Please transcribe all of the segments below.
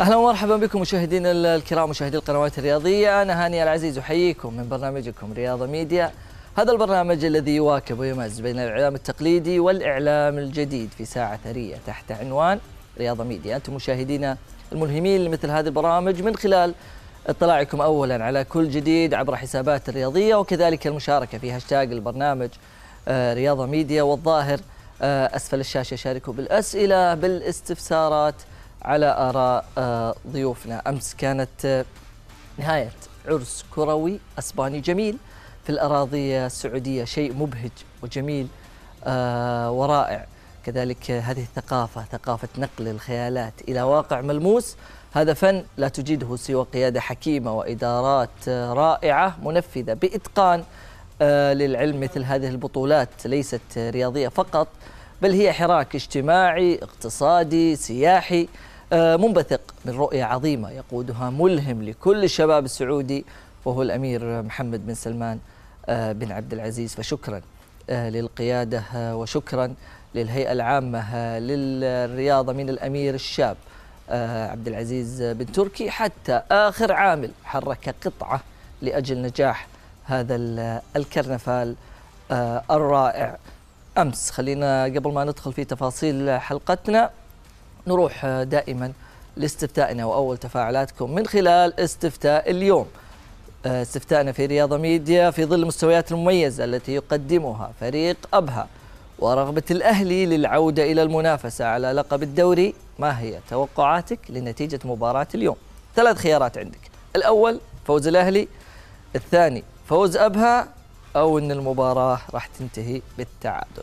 أهلا ومرحبا بكم مشاهدينا الكرام مشاهدي القنوات الرياضية. أنا هاني العزيز أحييكم من برنامجكم رياضة ميديا. هذا البرنامج الذي يواكب ويمزج بين الإعلام التقليدي والإعلام الجديد في ساعة ثرية تحت عنوان رياضة ميديا. أنتم مشاهدينا الملهمين لمثل هذه البرامج من خلال اطلاعكم اولا على كل جديد عبر حسابات الرياضية وكذلك المشاركة في هاشتاج البرنامج آه، رياضة ميديا والظاهر آه، أسفل الشاشة شاركوا بالأسئلة بالإستفسارات على آراء آه، ضيوفنا. أمس كانت آه، نهاية عرس كروي أسباني جميل. في الأراضي السعودية شيء مبهج وجميل آه، ورائع. كذلك هذه الثقافة ثقافة نقل الخيالات إلى واقع ملموس. هذا فن لا تجيده سوى قيادة حكيمة وإدارات رائعة منفذة بإتقان للعلم مثل هذه البطولات. ليست رياضية فقط بل هي حراك اجتماعي اقتصادي سياحي. منبثق من رؤية عظيمة يقودها ملهم لكل الشباب السعودي وهو الأمير محمد بن سلمان آه، بن عبد العزيز. فشكرا آه، للقيادة وشكرا للهيئة العامة للرياضة من الأمير الشاب عبد العزيز بن تركي. حتى آخر عامل حرك قطعة لأجل نجاح هذا الكرنفال الرائع. أمس خلينا قبل ما ندخل في تفاصيل حلقتنا نروح دائما لاستفتائنا وأول تفاعلاتكم من خلال استفتاء اليوم. استفتائنا في رياضة ميديا في ظل المستويات المميزة التي يقدمها فريق أبها ورغبة الأهلي للعودة إلى المنافسة على لقب الدوري، ما هي توقعاتك لنتيجة مباراة اليوم؟ ثلاث خيارات عندك. الأول فوز الأهلي، الثاني فوز أبها أو إن المباراة راح تنتهي بالتعادل.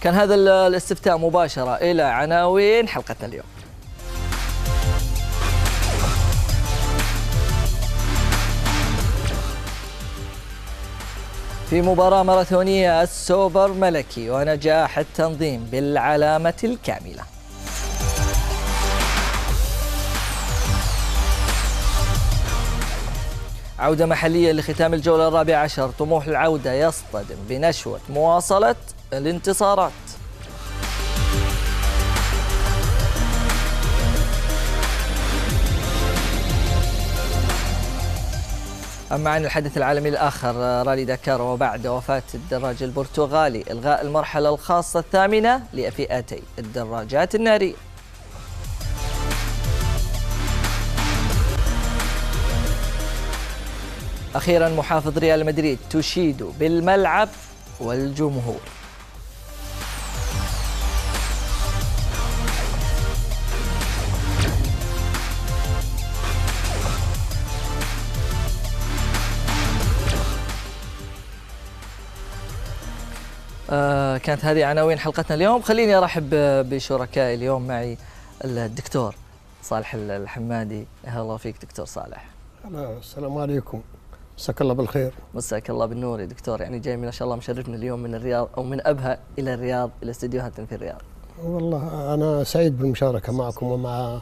كان هذا الاستفتاء مباشرة. إلى عناوين حلقتنا اليوم. في مباراة ماراثونية السوبر ملكي ونجاح التنظيم بالعلامة الكاملة. عودة محلية لختام الجولة الرابعة عشر. طموح العودة يصطدم بنشوة مواصلة. الانتصارات. أما عن الحدث العالمي الآخر رالي داكار وبعد وفاة الدراج البرتغالي إلغاء المرحلة الخاصة الثامنة لفئتي الدراجات النارية أخيرا محافظ ريال مدريد تشيد بالملعب والجمهور. آه كانت هذه عناوين حلقتنا اليوم. خليني أرحب بشركائي اليوم معي الدكتور صالح الحمادي. أهلا الله فيك دكتور صالح. السلام عليكم. مساك الله بالخير. مساك الله بالنور يا دكتور. يعني جاي ما شاء الله مشرفنا اليوم من الرياض أو من أبها إلى الرياض إلى استديوهاتنا في الرياض. والله أنا سعيد بالمشاركة معكم ومع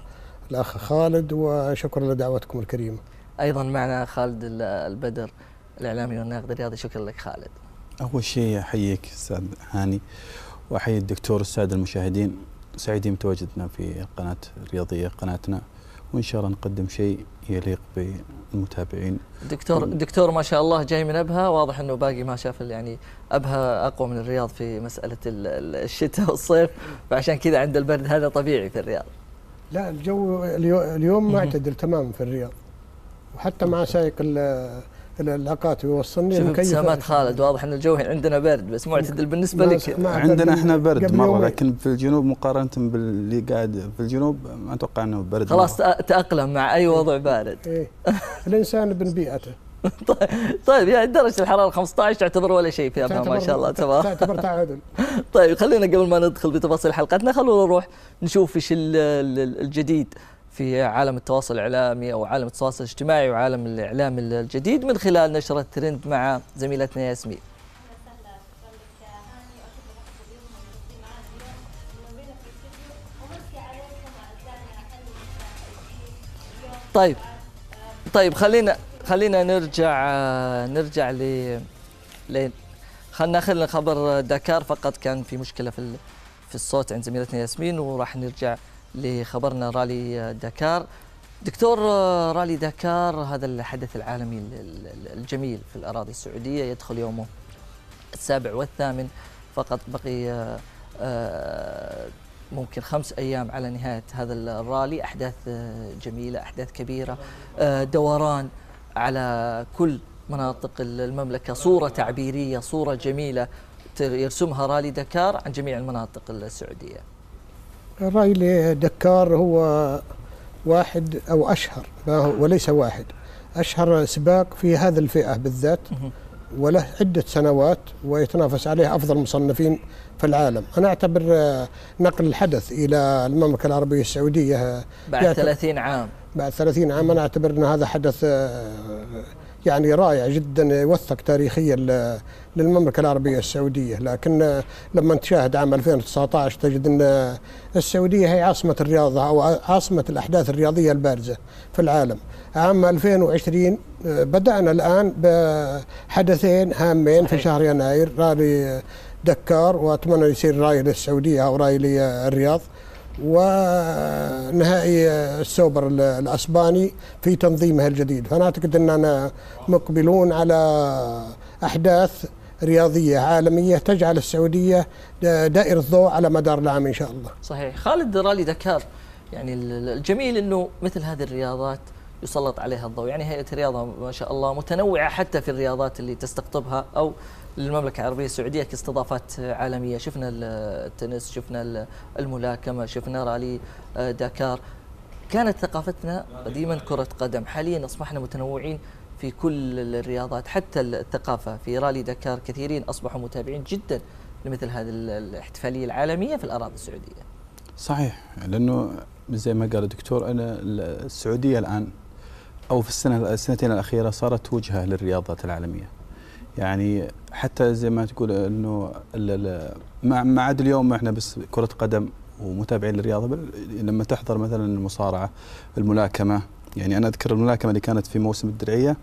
الأخ خالد وشكرا لدعوتكم الكريمة. أيضا معنا خالد البدر الإعلامي والناقد الرياضي. شكرا لك خالد. أول شيء أحييك أستاذ هاني وأحيي الدكتور والساده المشاهدين. سعيدين بتواجدنا في قناة رياضيه قناتنا وإن شاء الله نقدم شيء يليق بالمتابعين. دكتور دكتور ما شاء الله جاي من أبها. واضح إنه باقي ما شاف يعني أبها أقوى من الرياض في مسألة الشتاء والصيف. فعشان كذا عند البرد هذا طبيعي في الرياض. لا الجو اليوم معتدل تمام في الرياض وحتى مع سائق العلاقات ويوصلني شوف ابتسامات خالد واضح إن الجو عندنا برد بس معتدل بالنسبة لك عندنا إحنا برد مرة لكن في الجنوب مقارنة باللي قاعد في الجنوب ما أتوقع إنه برد خلاص مرة. تأقلم مع أي وضع بارد. إيه. الإنسان ابن بيئته. طيب يعني درجة الحرارة 15 تعتبر ولا شيء في ابها ما شاء الله تمام. تعتبر تعادل. طيب خلينا قبل ما ندخل بتفاصيل حلقتنا خلونا نروح نشوف إيش الجديد في عالم التواصل الإعلامي أو عالم التواصل الاجتماعي وعالم الإعلام الجديد من خلال نشرة ترند مع زميلتنا ياسمين. طيب طيب خلينا خلينا نرجع نرجع ل ل خلينا ناخذ خبر دكار فقط كان في مشكلة في في الصوت عند زميلتنا ياسمين وراح نرجع لخبرنا رالي دكار دكتور رالي دكار هذا الحدث العالمي ال- ال- الجميل في الأراضي السعودية يدخل يومه السابع والثامن. فقط بقي آه، آه، ممكن خمس أيام على نهاية هذا الرالي. أحداث آه، جميلة أحداث كبيرة آه، دوران على كل مناطق المملكة. صورة تعبيرية صورة جميلة ت- يرسمها رالي دكار عن جميع المناطق السعودية. الرأي لدكار هو واحد أو أشهر وليس واحد. أشهر سباق في هذه الفئة بالذات. وله عدة سنوات ويتنافس عليه أفضل مصنفين في العالم. أنا أعتبر نقل الحدث إلى المملكة العربية السعودية بعد يعتبر- 30 عام. بعد 30 عام أنا أعتبر أن هذا حدث يعني رائع جدا يوثق تاريخيا للمملكة العربية السعودية. لكن لما تشاهد عام 2019 تجد أن السعودية هي عاصمة الرياضة أو عاصمة الأحداث الرياضية البارزة في العالم. عام 2020 آه، بدأنا الآن بحدثين هامين في. شهر يناير رالي دكار وأتمنى يصير راي للسعودية أو راي للرياض. ونهائي السوبر ال- الأسباني في تنظيمه الجديد. فانا اعتقد اننا مقبلون على أحداث رياضية عالمية تجعل السعودية دا- دائرة ضوء على مدار العام إن شاء الله. صحيح. خالد رالي دكار يعني ال- الجميل إنه مثل هذه الرياضات يسلط عليها الضوء. يعني هيئة الرياضه ما شاء الله متنوعة حتى في الرياضات اللي تستقطبها أو للمملكة العربية السعودية كاستضافات عالمية. شفنا ال- التنس شفنا ال- الملاكمة شفنا رالي آه، دكار كانت ثقافتنا قديما كرة قدم. حاليا أصبحنا متنوعين في كل الرياضات حتى الثقافة. في رالي دكار كثيرين أصبحوا متابعين جدا لمثل هذه ال- الاحتفالية العالمية في الأراضي السعودية. صحيح لأنه زي ما قال الدكتور أنا السعودية الآن أو في السنة السنتين الأخيرة صارت وجهة للرياضات العالمية. يعني حتى زي ما تقول إنه ما عاد اليوم إحنا بس كرة قدم ومتابعين للرياضة بل لما تحضر مثلا المصارعة الملاكمة يعني أنا أذكر الملاكمة اللي كانت في موسم الدرعية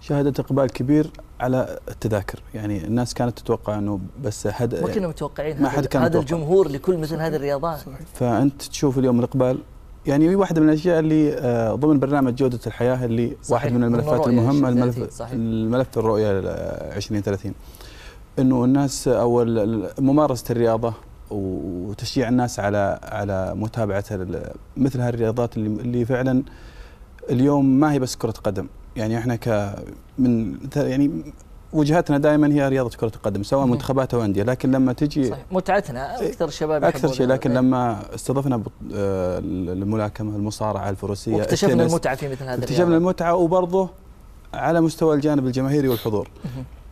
شهدت إقبال كبير على التذاكر يعني الناس كانت تتوقع إنه بس هد ما كنا متوقعين ما هذا, حد كان هذا. الجمهور لكل مثل هذه الرياضات. فأنت تشوف اليوم الإقبال يعني واحدة من الأشياء اللي آه، ضمن برنامج جودة الحياة اللي صحيح. واحد من الملفات المهمة 2030 الملف صحيح. الملف الرؤية ال- 2030 إنه الناس أو ممارسة الرياضة وتشجيع الناس على على متابعة مثل هالرياضات اللي اللي فعلا اليوم ما هي بس كرة قدم يعني إحنا ك من يعني وجهتنا دائما هي رياضة كرة القدم سواء. منتخبات أو أندية لكن لما تجي صحيح متعتنا أكثر الشباب أكثر شيء لكن هذا. لما استضفنا آه، الملاكمة المصارعة الفروسية واكتشفنا التنس، المتعة في مثل هذه اكتشفنا. المتعة وبرضه على مستوى الجانب الجماهيري والحضور.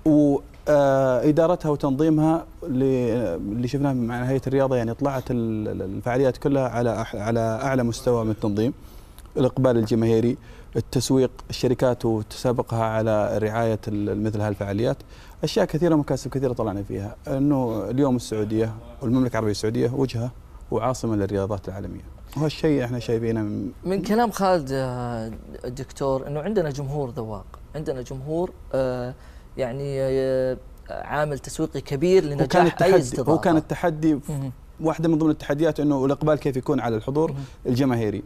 وادارتها وتنظيمها اللي اللي شفناه مع هيئه الرياضة يعني طلعت ال- ال- الفعاليات كلها على على أعلى مستوى من التنظيم الإقبال الجماهيري التسويق الشركات وتسابقها على رعاية مثل هالفعاليات أشياء كثيرة مكاسب كثيرة طلعنا فيها. أنه اليوم السعودية والمملكة العربية السعودية وجهة وعاصمة للرياضات العالمية. وهالشيء إحنا شايفينه من من كلام خالد آه، دكتور إنه عندنا جمهور ذواق. عندنا جمهور آه، يعني آه، عامل تسويقي كبير لنجاح أي استضافة. هو كان التحدي. واحدة من ضمن التحديات إنه الإقبال كيف يكون على الحضور. الجماهيري.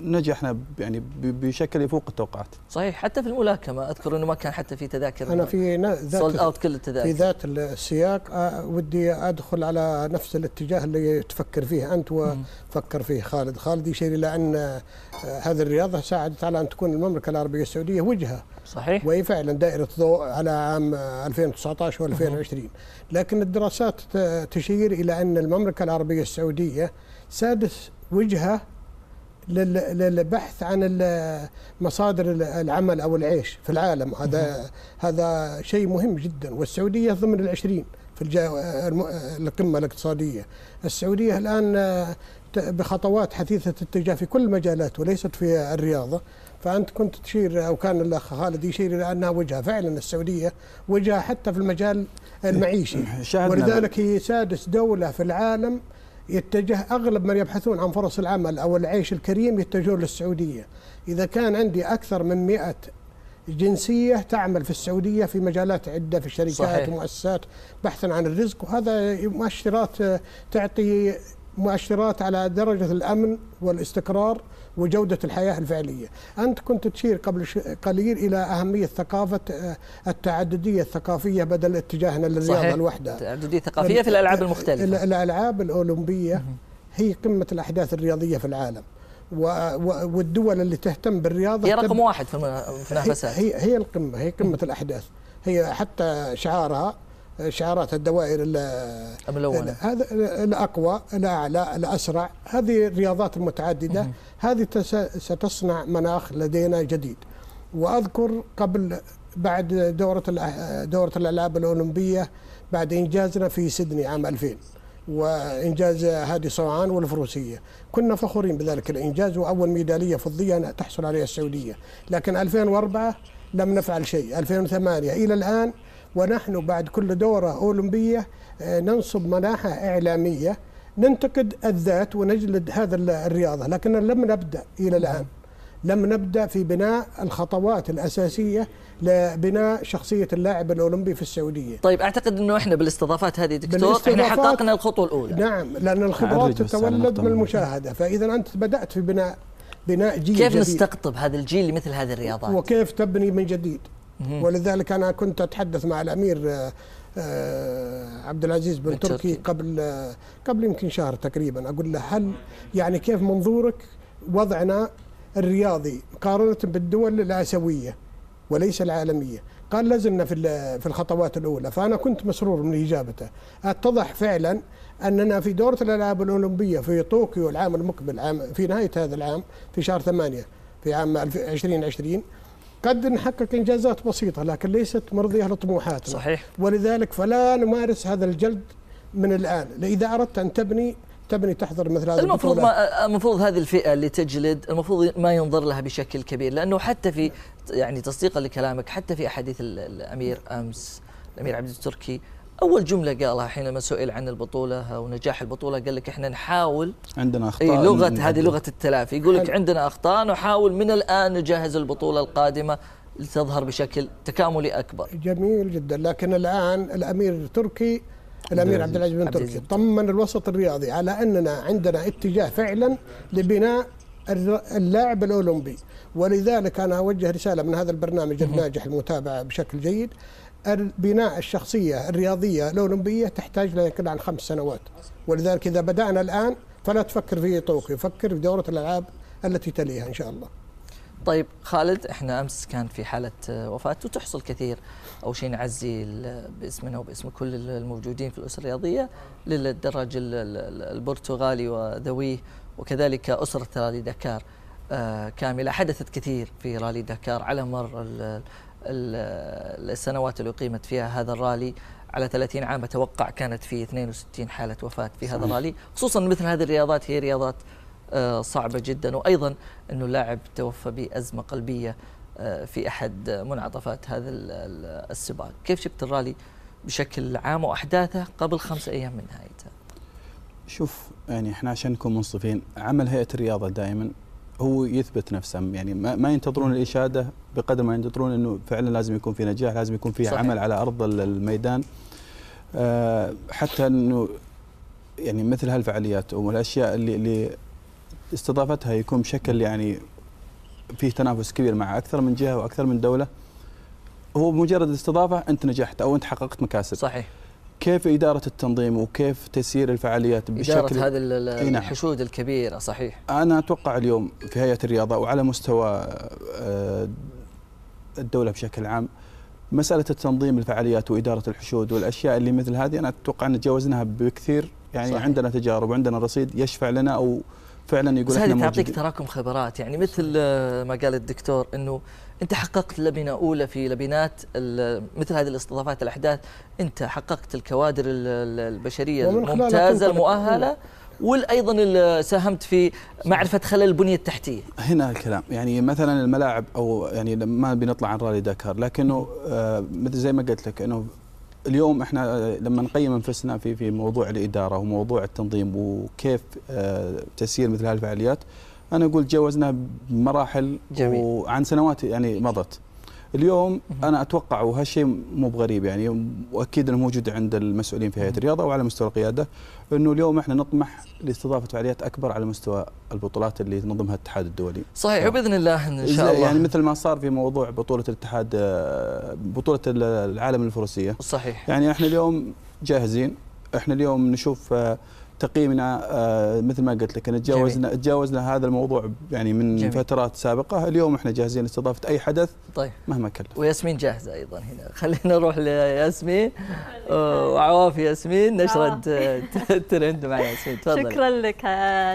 نجحنا يعني ب- بشكل يفوق التوقعات. صحيح حتى في الملاكمة أذكر إنه ما كان حتى في تذاكر أنا في ذات اوت كل في التذاكر ذات السياق آه، ودي أدخل على نفس الاتجاه اللي تفكر فيه أنت. وفكر فيه خالد، خالد يشير إلى أن آه، هذه الرياضة ساعدت على أن تكون المملكة العربية السعودية وجهة. صحيح. وهي فعلا دائرة ضوء على عام آه، 2019 و2020 لكن الدراسات تشير إلى أن المملكة العربية السعودية سادس وجهة للبحث عن مصادر ال- العمل أو العيش في العالم. هذا هذا شيء مهم جدا. والسعودية ضمن العشرين في القمة الاقتصادية. السعودية الآن بخطوات حثيثة اتجاه في كل المجالات وليست في الرياضة. فأنت كنت تشير أو كان الأخ خالد يشير إلى أنها وجهة. فعلا السعودية وجهة حتى في المجال المعيشي. ولذلك هي سادس دولة في العالم يتجه أغلب من يبحثون عن فرص العمل أو العيش الكريم يتجهون للسعودية إذا كان عندي أكثر من مئة جنسية تعمل في السعودية في مجالات عدة في شركات صحيح. ومؤسسات بحثا عن الرزق وهذا مؤشرات تعطي مؤشرات على درجة الأمن والاستقرار وجودة الحياة الفعلية. أنت كنت تشير قبل قليل إلى أهمية ثقافة آه، التعددية الثقافية بدل اتجاهنا للرياضه صحيح. لوحدها. تعددية ثقافية في الألعاب المختلفة ال- الألعاب الأولمبية هي قمة الأحداث الرياضية في العالم والدول اللي تهتم بالرياضة هي رقم واحد في المنافسات هي هي القمة هي قمة الأحداث هي حتى شعارها شعارات الدوائر ال- الملونة هذا الأقوى الأعلى الأسرع هذه الرياضات المتعددة هذه ستصنع مناخ لدينا جديد. وأذكر قبل بعد دورة الأ- دورة الألعاب الأولمبية بعد إنجازنا في سيدني عام 2000 وإنجاز هادي صوعان والفروسية. كنا فخورين بذلك الإنجاز وأول ميدالية فضية تحصل عليها السعودية. لكن 2004 لم نفعل شيء. 2008 إلى الآن ونحن بعد كل دورة أولمبية آه، ننصب مناحة إعلامية ننتقد الذات ونجلد هذا ال- الرياضة. لكن لم نبدأ إلى الآن. لم نبدأ في بناء الخطوات الأساسية لبناء شخصية اللاعب الأولمبي في السعودية. طيب أعتقد أنه إحنا بالاستضافات هذه دكتور إحنا حققنا الخطوة الأولى. نعم لأن الخبرات تتولد من مهمة. المشاهدة. فإذا أنت بدأت في بناء بناء جيل كيف جديد. نستقطب هذا الجيل لمثل هذه الرياضات؟ وكيف تبني من جديد. ولذلك أنا كنت أتحدث مع الأمير آه، آه، عبد العزيز بن تركي. قبل آه، قبل يمكن شهر تقريبا. أقول له هل يعني كيف منظورك؟ وضعنا الرياضي مقارنة بالدول الآسيوية وليس العالمية. قال لازلنا في في الخطوات الأولى. فأنا كنت مسرور من إجابته. أتضح فعلا أننا في دورة الألعاب الأولمبية في طوكيو العام المقبل عام في نهاية هذا العام في شهر 8 في عام 2020 قد نحقق إنجازات بسيطة لكن ليست مرضية لطموحاتنا صحيح ولذلك فلا نمارس هذا الجلد من الآن اذا أردت أن تبني تبني تحضر مثل هذه المفروض. ما المفروض هذه الفئة اللي تجلد المفروض ما ينظر لها بشكل كبير لأنه حتى في يعني تصديقا لكلامك حتى في أحاديث ال- الأمير أمس الأمير عبد التركي أول جملة قالها حينما سئل عن البطولة ونجاح البطولة قال لك إحنا نحاول. عندنا أخطاء اي لغة. هذه لغة التلافي. يقول لك. عندنا أخطاء نحاول من الآن نجهز البطولة القادمة لتظهر بشكل تكاملي أكبر. جميل جدا. لكن الآن الأمير التركي الأمير عبد العزيز بن تركي طمن الوسط الرياضي على أننا عندنا اتجاه فعلا لبناء اللاعب الأولمبي. ولذلك أنا أوجه رسالة من هذا البرنامج الناجح المتابعة بشكل جيد. ال- بناء الشخصية الرياضية الأولمبية تحتاج لا يقل عن خمس سنوات. ولذلك إذا بدأنا الآن فلا تفكر في طوكيو فكر في دورة الألعاب التي تليها إن شاء الله. طيب خالد إحنا أمس كان في حالة وفاة وتحصل كثير. أول شيء نعزي باسمنا وباسم كل الموجودين في الأسرة الرياضية للدراج ال- ال- البرتغالي وذويه وكذلك أسرة رالي دكار. آه، كاملة حدثت كثير في رالي دكار على مر السنوات اللي اقيمت فيها هذا الرالي على 30 عام. أتوقع كانت في 62 حالة وفاة في هذا. الرالي. خصوصا مثل هذه الرياضات هي رياضات آه، صعبة جدا. وأيضا أنه لاعب توفى بأزمة قلبية آه، في أحد منعطفات هذا ال- ال- السباق. كيف شفت الرالي بشكل عام وأحداثه قبل خمس أيام من نهايته؟ شوف يعني إحنا عشان نكون منصفين عمل هيئة الرياضة دائما هو يثبت نفسه. يعني ما, ما ينتظرون الإشادة بقدر ما ينتظرون إنه فعلا لازم يكون في نجاح لازم يكون في صحيح. عمل على أرض ال- الميدان. آه حتى إنه يعني مثل هالفعاليات والاشياء اللي اللي استضافتها يكون بشكل يعني فيه تنافس كبير مع أكثر من جهة وأكثر من دولة. هو بمجرد الاستضافه أنت نجحت أو أنت حققت مكاسب. صحيح. كيف إدارة التنظيم وكيف تسيير الفعاليات إدارة بشكل هذه ال- أي نعم. الحشود الكبيرة صحيح أنا أتوقع اليوم في هيئة الرياضة وعلى مستوى آه، الدولة بشكل عام مسألة التنظيم الفعاليات وإدارة الحشود والأشياء اللي مثل هذه أنا أتوقع أن تجاوزناها بكثير يعني صحيح. عندنا تجارب وعندنا رصيد يشفع لنا أو فعلا يقول بس هذه تعطيك تراكم خبرات يعني مثل آه، ما قال الدكتور أنه أنت حققت لبنة أولى في لبنات ال- مثل هذه الاستضافات الأحداث أنت حققت الكوادر ال- ال- البشرية ومن خلالها الممتازة تنطلق. المؤهلة وأيضا ساهمت في معرفة خلل البنية التحتية هنا الكلام يعني مثلا الملاعب أو يعني ما بنطلع عن رالي داكار لكنه آه مثل زي ما قلت لك إنه اليوم إحنا آه، لما نقيم أنفسنا في في موضوع الإدارة وموضوع التنظيم وكيف آه تسيير مثل هالفعاليات أنا أقول تجاوزنا بمراحل جميل. وعن سنوات يعني مضت اليوم أنا أتوقع وهالشيء مو بغريب يعني وأكيد إنه موجود عند المسؤولين في هيئة الرياضة وعلى مستوى القيادة إنه اليوم إحنا نطمح لاستضافة فعاليات أكبر على مستوى البطولات اللي تنظمها الاتحاد الدولي. صحيح وباذن الله إن شاء الله يعني مثل ما صار في موضوع بطولة الاتحاد آه، بطولة العالم الفروسية. صحيح يعني إحنا اليوم جاهزين إحنا اليوم نشوف آه، تقييمنا آه، مثل ما قلت لك إن تجاوزنا تجاوزنا هذا الموضوع يعني من جميل. فترات سابقة. اليوم إحنا جاهزين لاستضافة أي حدث طيب. مهما كلف. وياسمين جاهزة أيضا هنا. خلينا نروح لياسمين. آه، وعواف ياسمين نشرة آه، ترند مع ياسمين. تفضل. شكرا لك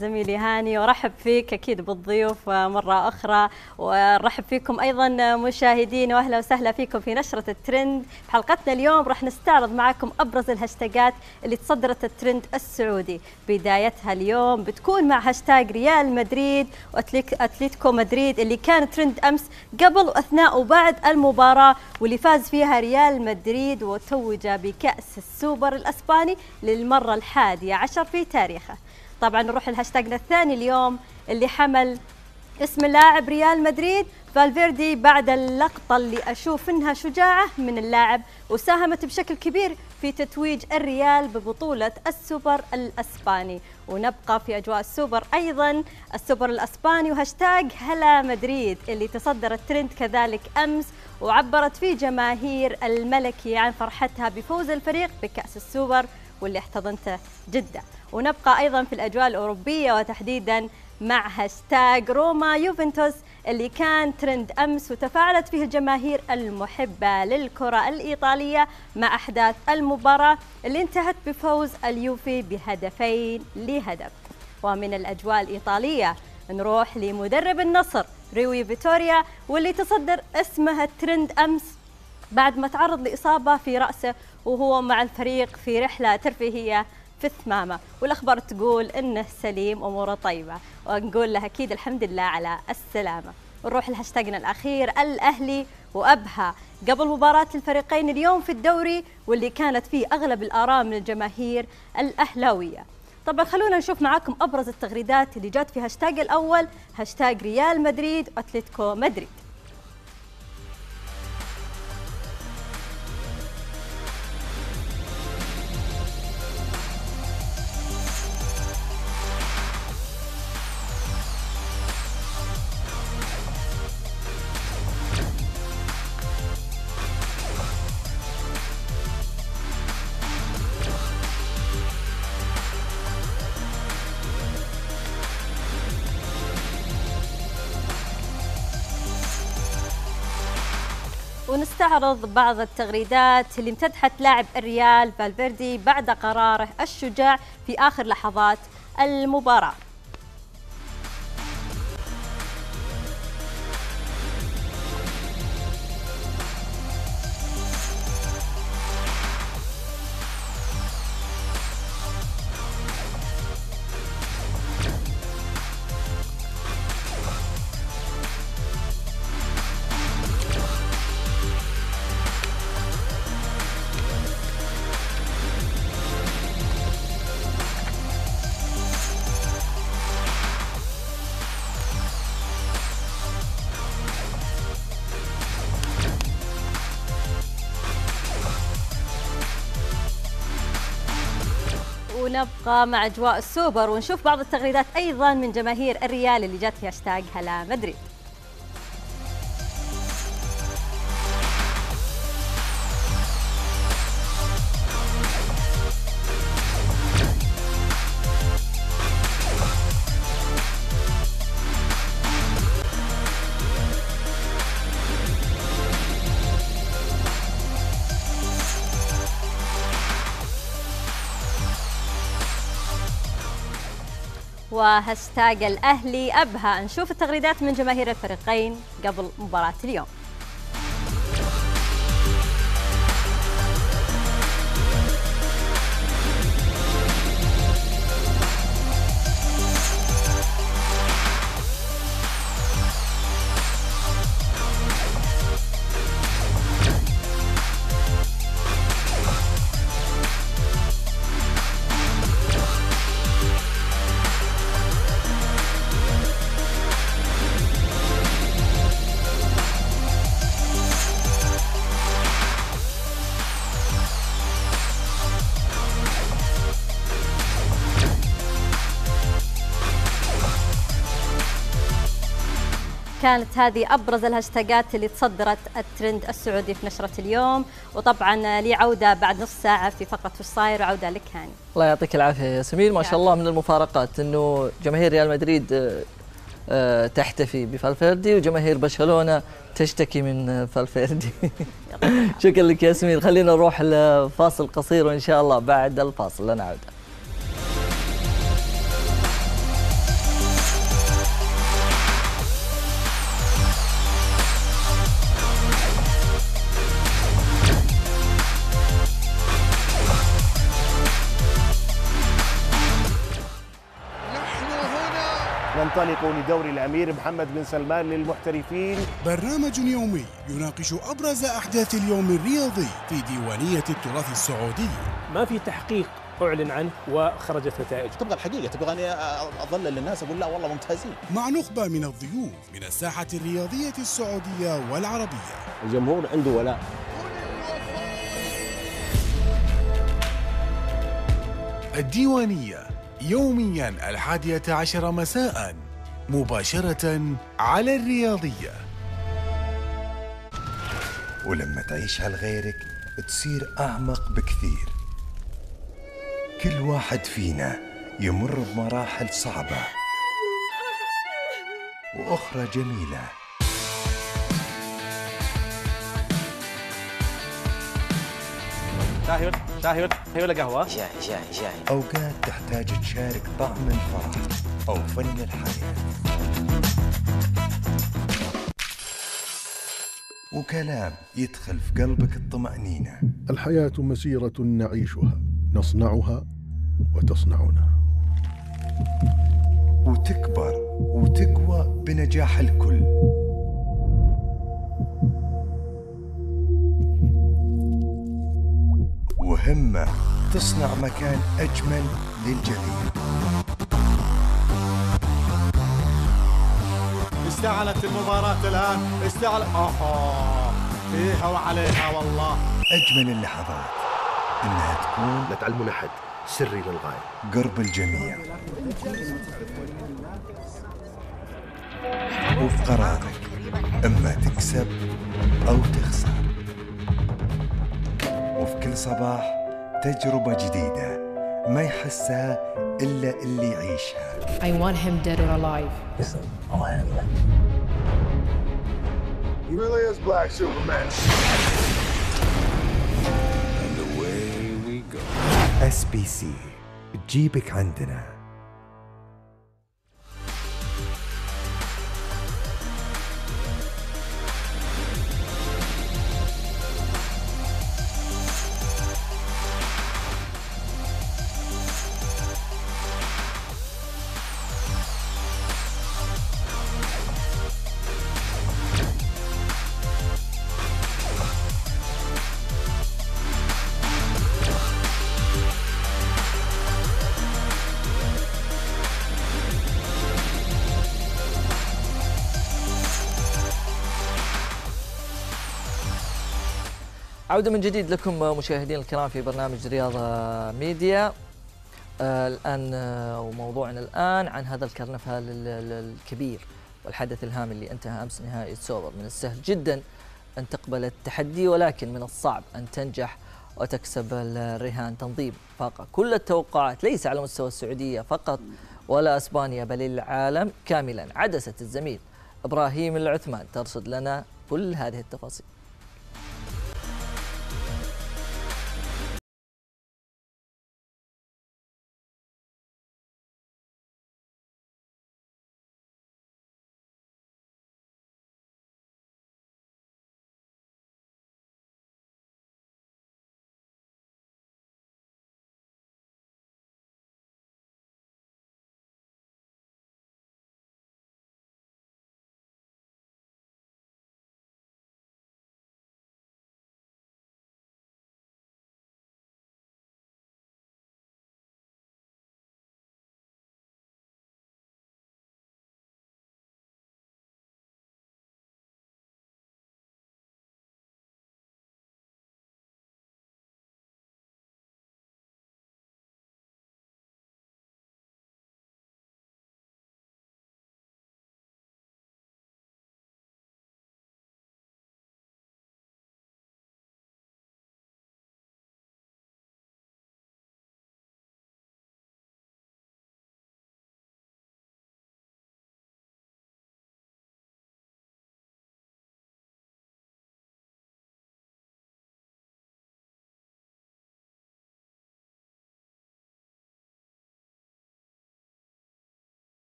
زميلي هاني ورحب فيك أكيد بالضيوف مرة أخرى. ورحب فيكم أيضا مشاهدين واهلا وسهلا فيكم في نشرة الترند. في حلقتنا اليوم راح نستعرض معكم أبرز الهاشتاجات اللي تصدرت الترند السعودي. بدايتها اليوم بتكون مع هاشتاج ريال مدريد واتليتيكو مدريد اللي كان ترند أمس قبل وأثناء وبعد المباراة واللي فاز فيها ريال مدريد وتوج بكأس السوبر الأسباني للمرة الحادية عشر في تاريخه. طبعا نروح لهاشتاجنا الثاني اليوم اللي حمل اسم اللاعب ريال مدريد فالفيردي بعد اللقطة اللي أشوف إنها شجاعة من اللاعب وساهمت بشكل كبير في تتويج الريال ببطولة السوبر الأسباني. ونبقى في أجواء السوبر أيضا. السوبر الأسباني وهاشتاج هلا مدريد اللي تصدر الترند كذلك أمس وعبرت فيه جماهير الملكي عن فرحتها بفوز الفريق بكأس السوبر واللي احتضنته جدة ونبقى أيضا في الأجواء الأوروبية وتحديدا مع هاشتاج روما يوفنتوس اللي كان ترند أمس وتفاعلت فيه الجماهير المحبة للكرة الإيطالية مع أحداث المباراة اللي انتهت بفوز اليوفي بهدفين لهدف. ومن الأجواء الإيطالية نروح لمدرب النصر ريوي فيتوريا واللي تصدر اسمه الترند أمس بعد ما تعرض لإصابة في رأسه وهو مع الفريق في رحلة ترفيهية في الثمامة. والأخبار تقول إنه سليم أموره طيبة. ونقول له أكيد الحمد لله على السلامة. نروح لهاشتاجنا الأخير الأهلي وأبها. قبل مباراة الفريقين اليوم في الدوري واللي كانت فيه أغلب الآراء من الجماهير الأهلاوية. طبعا خلونا نشوف معاكم أبرز التغريدات اللي جات في هاشتاج الأول هاشتاج ريال مدريد وأتلتيكو مدريد. ونستعرض بعض التغريدات اللي امتدحت لاعب الريال فالفيردي بعد قراره الشجاع في آخر لحظات المباراة. ونبقى مع أجواء السوبر ونشوف بعض التغريدات أيضا من جماهير الريال اللي جات في هاشتاج هلا مدريد. وهاشتاج الأهلي. أبها نشوف التغريدات من جماهير الفريقين قبل مباراة اليوم. كانت هذه أبرز الهاشتاجات اللي تصدرت الترند السعودي في نشرة اليوم. وطبعا لي عودة بعد نص ساعة في فقرة وش صاير. وعوده لك هاني. الله يعطيك العافية يا سمير. ما شاء الله من المفارقات إنه جماهير ريال مدريد آه، آه، تحتفي بفالفيردي وجماهير برشلونة تشتكي من فالفيردي. شكرا لك يا سمير. خلينا نروح لفاصل قصير وإن شاء الله بعد الفاصل. لنا عوده ننطلق لدوري الأمير محمد بن سلمان للمحترفين. برنامج يومي يناقش أبرز أحداث اليوم الرياضي في ديوانية التراث السعودي. ما في تحقيق أعلن عنه وخرجت نتائج. تبغى الحقيقة تبغى اني اظلل للناس أقول لا والله ممتازين. مع نخبة من الضيوف من الساحة الرياضية السعودية والعربية. الجمهور عنده ولاء. الديوانية يوميا الحادية عشر مساء. مباشرة على الرياضية. ولما تعيشها لغيرك تصير أعمق بكثير. كل واحد فينا يمر بمراحل صعبة وأخرى جميلة. شاهي ولا قهوة؟ شاهي شاهي شاهي أوقات تحتاج تشارك طعم الفرح أو فن الحياة وكلام يدخل في قلبك الطمأنينة. الحياة مسيرة نعيشها نصنعها وتصنعنا. وتكبر وتقوى بنجاح الكل. وهمة تصنع مكان أجمل للجميع. اشتعلت المباراة الآن. اشتعل آه فيها وعليها والله. أجمل اللحظات إنها تكون لا تعلمون أحد. سري للغاية. قرب الجميع. وفي قرارك إما تكسب أو تخسر. وفي كل صباح تجربة جديدة ما يحسها إلا اللي يعيشها I want him dead or alive. Listen, I'll handle it. He really is Black Superman And away we go. سي تجيبك عندنا عودة من جديد لكم مشاهدينا الكرام في برنامج رياضة ميديا. آه الآن آه وموضوعنا الآن عن هذا الكرنفال ال- ال- الكبير والحدث الهام اللي انتهى أمس نهائي سوبر. من السهل جدا أن تقبل التحدي ولكن من الصعب أن تنجح وتكسب الرهان. تنظيم فاق كل التوقعات ليس على مستوى السعودية فقط ولا أسبانيا بل العالم كاملا. عدسة الزميل إبراهيم العثمان ترصد لنا كل هذه التفاصيل.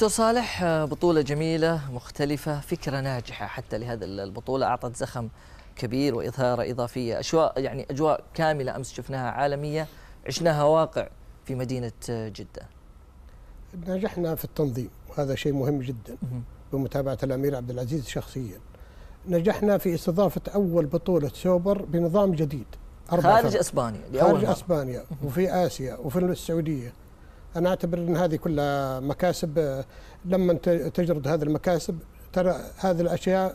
دكتور صالح بطولة جميلة مختلفة فكرة ناجحة حتى لهذه البطولة. أعطت زخم كبير وإظهار إضافية. أجواء يعني أجواء كاملة أمس شفناها عالمية. عشناها واقع في مدينة آه، جدة. نجحنا في التنظيم وهذا شيء مهم جدا بمتابعة الأمير عبد العزيز شخصيا. نجحنا في استضافة أول بطولة سوبر بنظام جديد خارج. أسبانيا خارج مرة. أسبانيا وفي آسيا وفي السعودية. أنا أعتبر أن هذه كلها مكاسب. لما تجرد هذه المكاسب ترى هذه الأشياء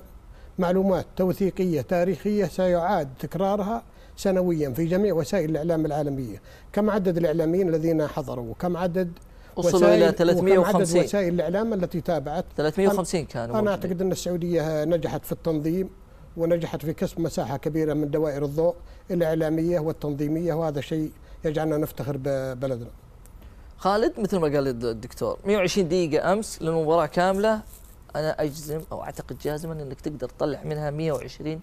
معلومات توثيقية تاريخية سيعاد تكرارها سنويا في جميع وسائل الإعلام العالمية. كم عدد الإعلاميين الذين حضروا؟ وكم عدد وصلوا إلى وسائل- وكم 350. عدد وسائل الإعلام التي تابعت؟ 350 كانوا أنا موجودين. أعتقد أن السعودية نجحت في التنظيم ونجحت في كسب مساحة كبيرة من دوائر الضوء الإعلامية والتنظيمية وهذا شيء يجعلنا نفتخر ببلدنا خالد مثل ما قال الدكتور. 120 دقيقة أمس للمباراة كاملة. أنا أجزم أو أعتقد جازما أنك تقدر تطلع منها 120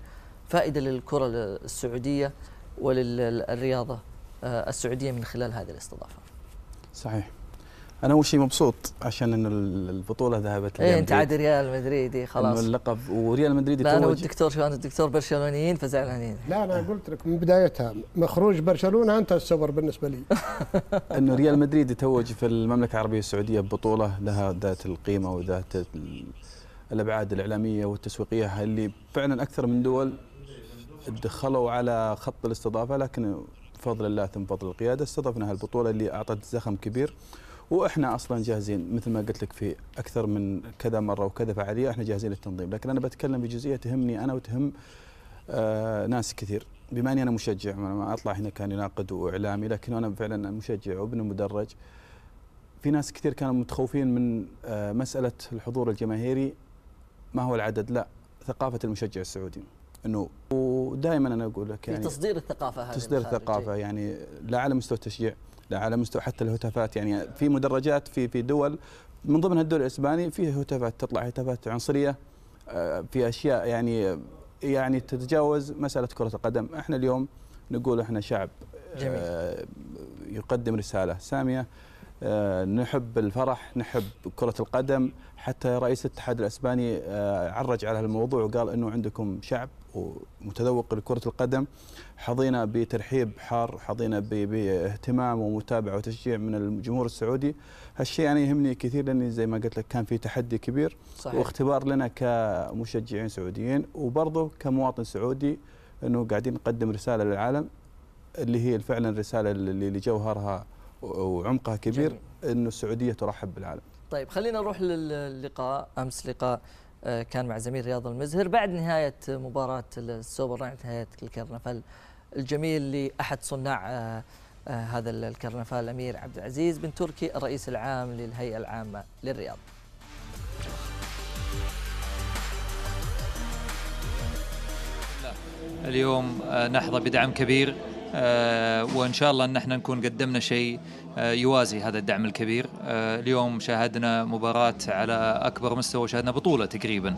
فائدة للكرة السعودية وللرياضة آه، السعودية من خلال هذه الاستضافة. صحيح. أنا أول شيء مبسوط عشان إنه البطولة ذهبت إيه لريال أنت مدريد. عاد ريال مدريدي إنه خلاص. اللقب وريال مدريد لا أنا يتوج والدكتور شو أنا الدكتور برشلونيين فزعلانين. لا أنا قلت لك من بدايتها مخروج برشلونة أنت السوبر بالنسبة لي. إنه ريال مدريد يتوج في المملكة العربية السعودية ببطولة لها ذات القيمة وذات ال- الأبعاد الإعلامية والتسويقية اللي فعلا أكثر من دول دخلوا على خط الاستضافة لكن بفضل الله ثم فضل القيادة استضفنا هالبطولة اللي أعطت زخم كبير. وإحنا أصلا جاهزين مثل ما قلت لك في أكثر من كذا مرة وكذا فعالية إحنا جاهزين للتنظيم. لكن أنا بتكلم بجزئيه تهمني أنا وتهم آه ناس كثير. بما إني أنا مشجع ما أطلع هنا كان يناقد وإعلامي لكن أنا فعلا مشجع وابن مدرج. في ناس كثير كانوا متخوفين من آه مسألة الحضور الجماهيري. ما هو العدد؟ لا ثقافة المشجع السعودي. إنه ودائما أنا أقول لك يعني تصدير الثقافة هذه تصدير. الثقافة يعني لا على مستوى التشجيع. على مستوى حتى الهتافات. يعني في مدرجات في في دول من ضمن الدول الاسباني فيها هتافات تطلع هتافات عنصرية آه، في أشياء يعني يعني تتجاوز مسألة كرة القدم. إحنا اليوم نقول إحنا شعب جميل. آه، يقدم رسالة سامية آه، نحب الفرح نحب كرة القدم. حتى رئيس الاتحاد الأسباني عرج على الموضوع وقال أنه عندكم شعب. ومتذوق لكرة القدم حظينا بترحيب حار حظينا باهتمام ومتابعة وتشجيع من الجمهور السعودي هالشيء أنا يهمني كثير لأني زي ما قلت لك كان في تحدي كبير صحيح. واختبار لنا كمشجعين سعوديين وبرضه كمواطن سعودي أنه قاعدين نقدم رسالة للعالم اللي هي فعلا الرسالة اللي جوهرها وعمقها كبير جميل. إنه السعودية ترحب بالعالم طيب خلينا نروح للقاء أمس لقاء كان مع زميل رياض المزهر بعد نهاية مباراة السوبر بعد نهاية الكرنفال الجميل لأحد صناع آه، آه، هذا الكرنفال الامير عبد العزيز بن تركي الرئيس العام للهيئة العامة للرياض. اليوم آه، نحظى بدعم كبير آه، وإن شاء الله أن إحنا نكون قدمنا شيء آه، يوازي هذا الدعم الكبير. آه، اليوم شاهدنا مباراة على أكبر مستوى شاهدنا بطولة تقريبا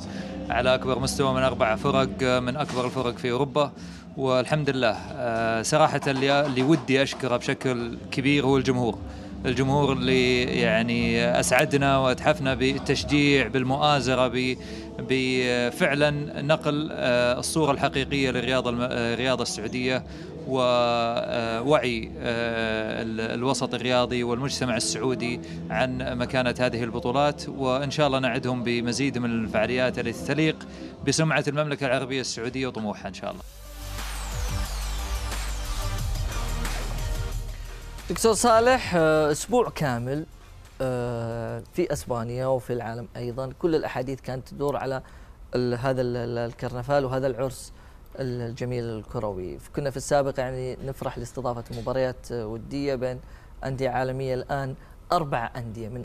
على أكبر مستوى من أربع فرق آه، من أكبر الفرق في أوروبا. والحمد لله آه، صراحة اللي, ودي أشكره بشكل كبير هو الجمهور. الجمهور اللي يعني أسعدنا وأتحفنا بالتشجيع بالمؤازرة بفعلا نقل آه، الصورة الحقيقية للرياضه آه، الرياضه السعودية. ووعي الوسط الرياضي والمجتمع السعودي عن مكانة هذه البطولات وإن شاء الله نعدهم بمزيد من الفعاليات التي تليق بسمعة المملكة العربية السعودية وطموحها إن شاء الله. دكتور صالح آه، أسبوع كامل آه، في أسبانيا وفي العالم أيضا كل الأحاديث كانت تدور على هذا ال- ال- الكرنفال وهذا العرس الجميل الكروي. كنا في السابق يعني نفرح لاستضافة مباريات ودية بين أندية عالمية الآن أربع أندية من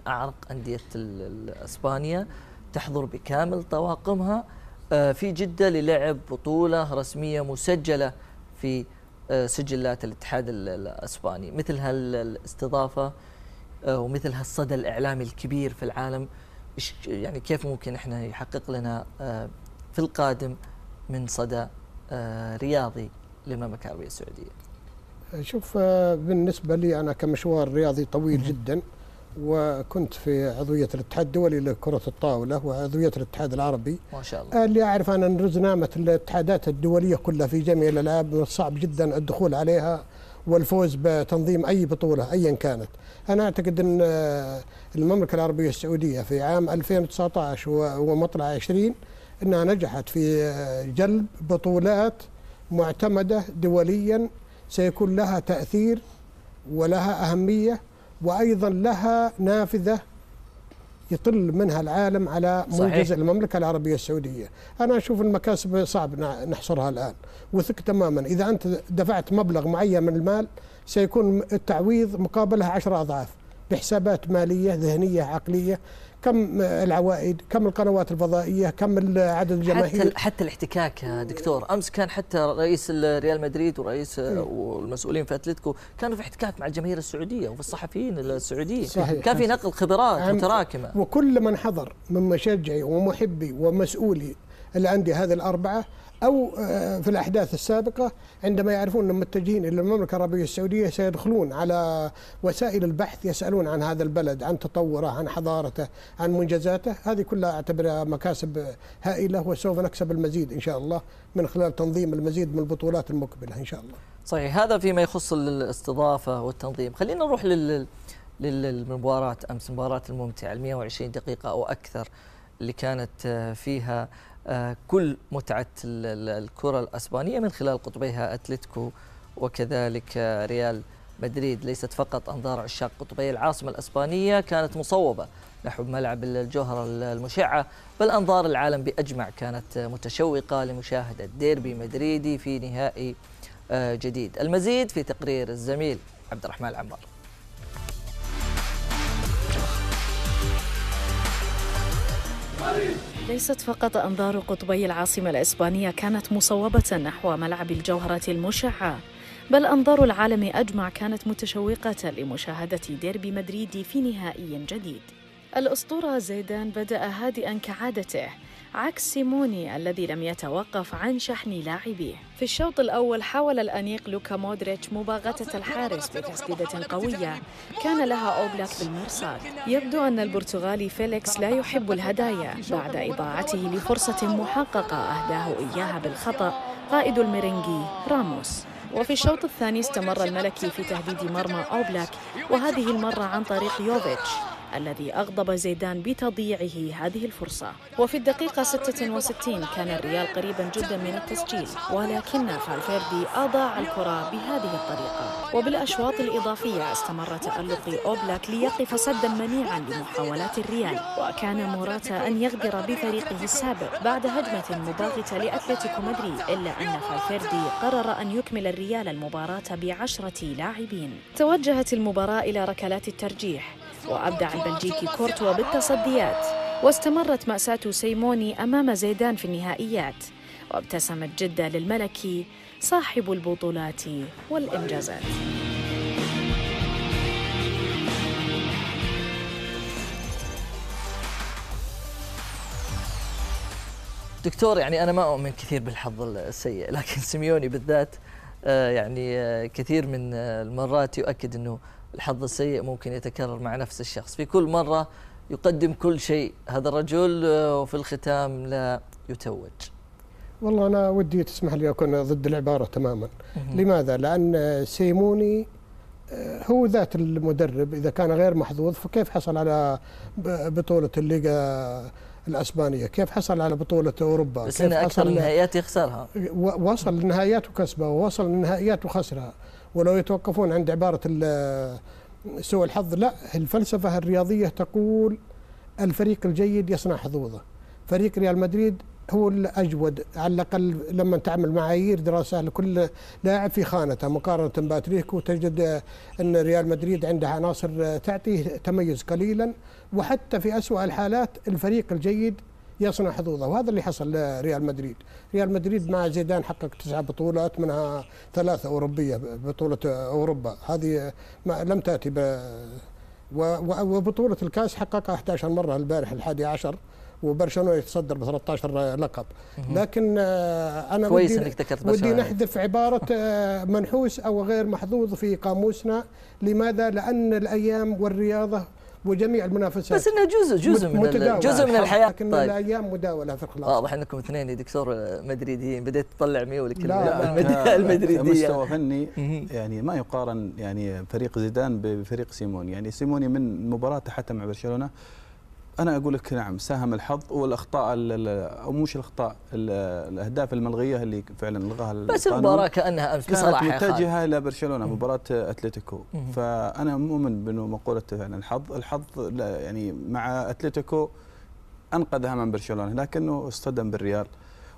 ال- ال- إسبانيا تحضر بكامل طواقمها آه، في جدة للعب بطولة رسمية مسجلة في آه، سجلات الاتحاد ال- الإسباني. مثل هالإستضافة آه، ومثل هالصدى الإعلامي الكبير في العالم يعني كيف ممكن إحنا يحقق لنا في القادم من صدى رياضي للمملكة العربية السعودية. شوف آه، بالنسبة لي أنا كمشوار رياضي طويل جدا وكنت في عضوية الاتحاد الدولي لكرة الطاولة وعضوية الاتحاد العربي. ما شاء الله. اللي أعرف أن رزنامة الاتحادات الدولية كلها في جميع الألعاب من الصعب جدا الدخول عليها والفوز بتنظيم أي بطولة أيا كانت. أنا أعتقد أن آه، المملكة العربية السعودية في عام 2019 و- ومطلع 20 أنها نجحت في جلب بطولات معتمدة دوليا سيكون لها تأثير ولها أهمية وأيضا لها نافذة يطل منها العالم على. منجز المملكة العربية السعودية. أنا أشوف المكاسب صعب نحصرها الآن. وثق تماما. إذا أنت دفعت مبلغ معين من المال سيكون التعويض مقابلها عشر أضعاف بحسابات مالية ذهنية عقلية. كم العوائد كم القنوات الفضائية كم عدد الجماهير؟ حتى حتى الاحتكاك يا دكتور. أمس كان حتى رئيس ريال مدريد ورئيس إيه. والمسؤولين في أتلتيكو كانوا في احتكاك مع الجماهير السعودية وفي الصحفيين السعوديين صحيح. كان في نقل خبرات متراكمة. وكل من حضر من مشجعي ومحبي ومسؤولي الأندية هذه الأربعة أو آه، في الأحداث السابقة عندما يعرفون أنهم متجهين إلى المملكة العربية السعودية سيدخلون على وسائل البحث يسألون عن هذا البلد عن تطوره عن حضارته عن منجزاته. هذه كلها أعتبرها مكاسب هائلة وسوف نكسب المزيد إن شاء الله من خلال تنظيم المزيد من البطولات المقبلة إن شاء الله. صحيح. هذا فيما يخص الاستضافة والتنظيم. خلينا نروح لل لل- للمباراة أمس المباراة الممتعة ال 120 دقيقة أو أكثر اللي كانت آه، فيها. كل متعة ال- ال- الكرة الأسبانية من خلال قطبيها أتلتيكو وكذلك ريال مدريد. ليست فقط أنظار عشاق قطبي العاصمة الأسبانية كانت مصوبة نحو ملعب الجوهرة المشعة بل أنظار العالم بأجمع كانت متشوقة لمشاهدة ديربي مدريدي في نهائي آه، جديد. المزيد في تقرير الزميل عبد الرحمن العمار. ليست فقط أنظار قطبي العاصمة الإسبانية كانت مصوبة نحو ملعب الجوهرة المشعة بل أنظار العالم أجمع كانت متشوقة لمشاهدة ديربي مدريد في نهائي جديد. الأسطورة زيدان بدأ هادئا كعادته عكس سيموني الذي لم يتوقف عن شحن لاعبيه. في الشوط الأول حاول الأنيق لوكا مودريتش مباغتة الحارس بتسديدة قوية. كان لها أوبلاك بالمرصاد. يبدو أن البرتغالي فيليكس لا يحب الهدايا. بعد إضاعته لفرصة محققة أهداه إياها بالخطأ قائد الميرينجي راموس. وفي الشوط الثاني استمر الملكي في تهديد مرمى أوبلاك وهذه المرة عن طريق يوفيتش. الذي أغضب زيدان بتضييعه هذه الفرصة. وفي الدقيقة 66 كان الريال قريبا جدا من التسجيل ولكن فالفيردي أضاع الكرة بهذه الطريقة. وبالأشواط الإضافية استمر تألق أوبلاك ليقف سدا منيعا لمحاولات الريال. وكاد موراتا أن يغدر بفريقه السابق بعد هجمة مباغتة لأتلتيكو مدريد إلا أن فالفيردي قرر أن يكمل الريال المباراة بعشرة لاعبين. توجهت المباراة إلى ركلات الترجيح. وأبدع البلجيكي كورتوا بالتصديات. واستمرت مأساة سيموني أمام زيدان في النهائيات. وابتسمت جدة للملكي صاحب البطولات والإنجازات. دكتور يعني أنا ما أؤمن كثير بالحظ السيء لكن سيميوني بالذات آه، يعني آه، كثير من المرات يؤكد إنه الحظ السيء ممكن يتكرر مع نفس الشخص. في كل مرة يقدم كل شيء هذا الرجل آه، وفي الختام لا يتوج. والله أنا ودي تسمح لي أكون ضد العبارة تماما. لماذا؟ لأن سيموني آه، هو ذات المدرب. إذا كان غير محظوظ فكيف حصل على بطولة الليغا الأسبانية؟ كيف حصل على بطولة أوروبا؟ بس كيف أكثر حصل- النهائيات يخسرها. وصل للنهائيات وكسبها ووصل للنهائيات وخسرها ولو يتوقفون عند عبارة سوء الحظ لا الفلسفة الرياضية تقول الفريق الجيد يصنع حظوظه. فريق ريال مدريد هو الأجود على الأقل لما تعمل معايير دراسة لكل لاعب في خانته. مقارنة باتريكو تجد أن ريال مدريد عنده عناصر تعطيه تميز قليلا. وحتى في أسوأ الحالات الفريق الجيد يصنع حظوظه وهذا اللي حصل لريال مدريد. ريال مدريد مع زيدان حقق تسع بطولات منها ثلاثة أوروبية بطولة أوروبا. هذه ما لم تأتي ب وبطولة الكاس حققها 11 مرة البارح الحادي عشر وبرشلونة يتصدر ب 13 لقب لكن آه، أنا كويس ودي إنك ذكرت ودي. نحذف عبارة آه، منحوس أو غير محظوظ في قاموسنا. لماذا؟ لأن الأيام والرياضة وجميع المنافسات. بس إنه جزء جزء من. جزء من الحياة. لكن طيب. الأيام مداولة في الخلاص. واضح إنكم اثنين يا دكتور مدريديين بديت تطلع ميولك لا، المدريدية. كمستوى فني يعني ما يقارن يعني فريق زيدان بفريق سيموني. يعني سيموني من مباراته حتى مع برشلونة أنا أقول لك نعم ساهم الحظ والأخطاء ال- ال- أو مش الأخطاء ال- الأهداف الملغية اللي فعلا لغاها بس المباراه كأنها أمس كانت بصراحه خالد. متجهة إلى برشلونة مباراة أتلتيكو. فأنا مؤمن بأنه مقولة فعلا الحظ الحظ لا يعني مع أتلتيكو أنقذها من برشلونة لكنه اصطدم بالريال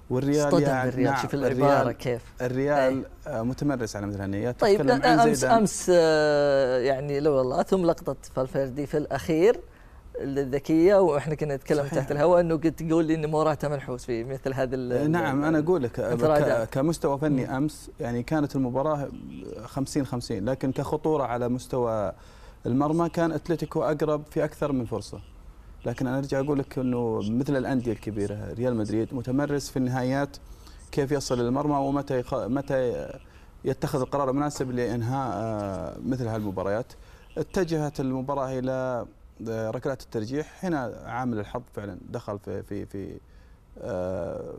والريال اصطدم يعني بالريال، نعم، شوف الريال- كيف. الريال آه، متمرس على مثل هالنيات طيب أمس. أمس آه، يعني لو والله ثم لقطة فالفيردي في الأخير الذكية وإحنا كنا نتكلم. تحت الهواء إنه قلت تقول لي إنه موراتا منحوس في مثل هذا ال- نعم أنا أقول لك كمستوى فني أمس يعني كانت المباراة 50 50 لكن كخطورة على مستوى المرمى كان أتلتيكو أقرب في أكثر من فرصة. لكن أنا أرجع أقول لك إنه مثل الأندية الكبيرة ريال مدريد متمرس في النهايات كيف يصل للمرمى ومتى يخ... متى يتخذ القرار المناسب لإنهاء آه، مثل هالمباريات. اتجهت المباراة إلى ركلات الترجيح. هنا عامل الحظ فعلا. دخل في في في آه،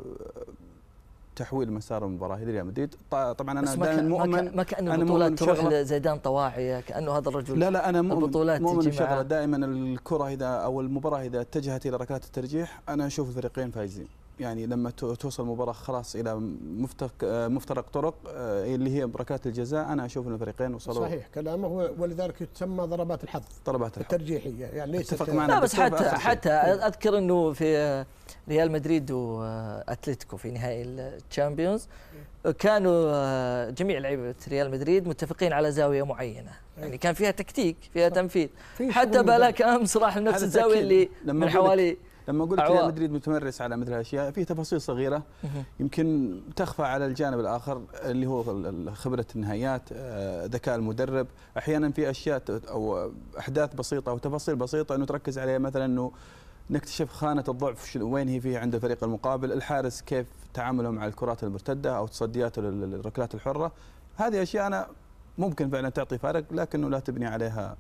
تحويل مسار المباراة. لريال مدريد. طبعا أنا دائما مؤمن ما كان البطولات تروح لزيدان طواعيه كأنه هذا الرجل لا لا أنا مؤمن البطولات مؤمن بشغلة. دائما الكرة إذا أو المباراة إذا اتجهت إلى ركلات الترجيح أنا أشوف الفريقين فايزين. يعني لما تو- توصل المباراة خلاص إلى مفترق آه، مفترق طرق آه، اللي هي ركلات الجزاء أنا أشوف إن الفريقين وصلوا صحيح كلامه ولذلك تسمى ضربات الحظ. ضربات الحظ. الترجيحية يعني ليست اتفق معنا لا بس حتى. حتى أذكر إنه في ريال مدريد وأتلتيكو في نهائي الشامبيونز كانوا جميع لعيبة ريال مدريد متفقين على زاوية معينة. يعني كان فيها تكتيك فيها تنفيذ. في حتى بالك أمس راح لنفس الزاوية. اللي من حوالي لما أقول لك. ريال مدريد متمرس على مثل الاشياء في تفاصيل صغيرة. يمكن تخفى على الجانب الآخر اللي هو خبرة النهائيات آه، ذكاء المدرب أحيانا في أشياء أو أحداث بسيطة أو تفاصيل بسيطة إنه تركز عليها مثلا إنه نكتشف خانة الضعف وين هي فيه عند الفريق المقابل الحارس كيف تعامله مع الكرات المرتدة أو تصدياته لل- للركلات الحرة هذه أشياء أنا ممكن فعلا تعطي فارق لكنه لا تبني عليها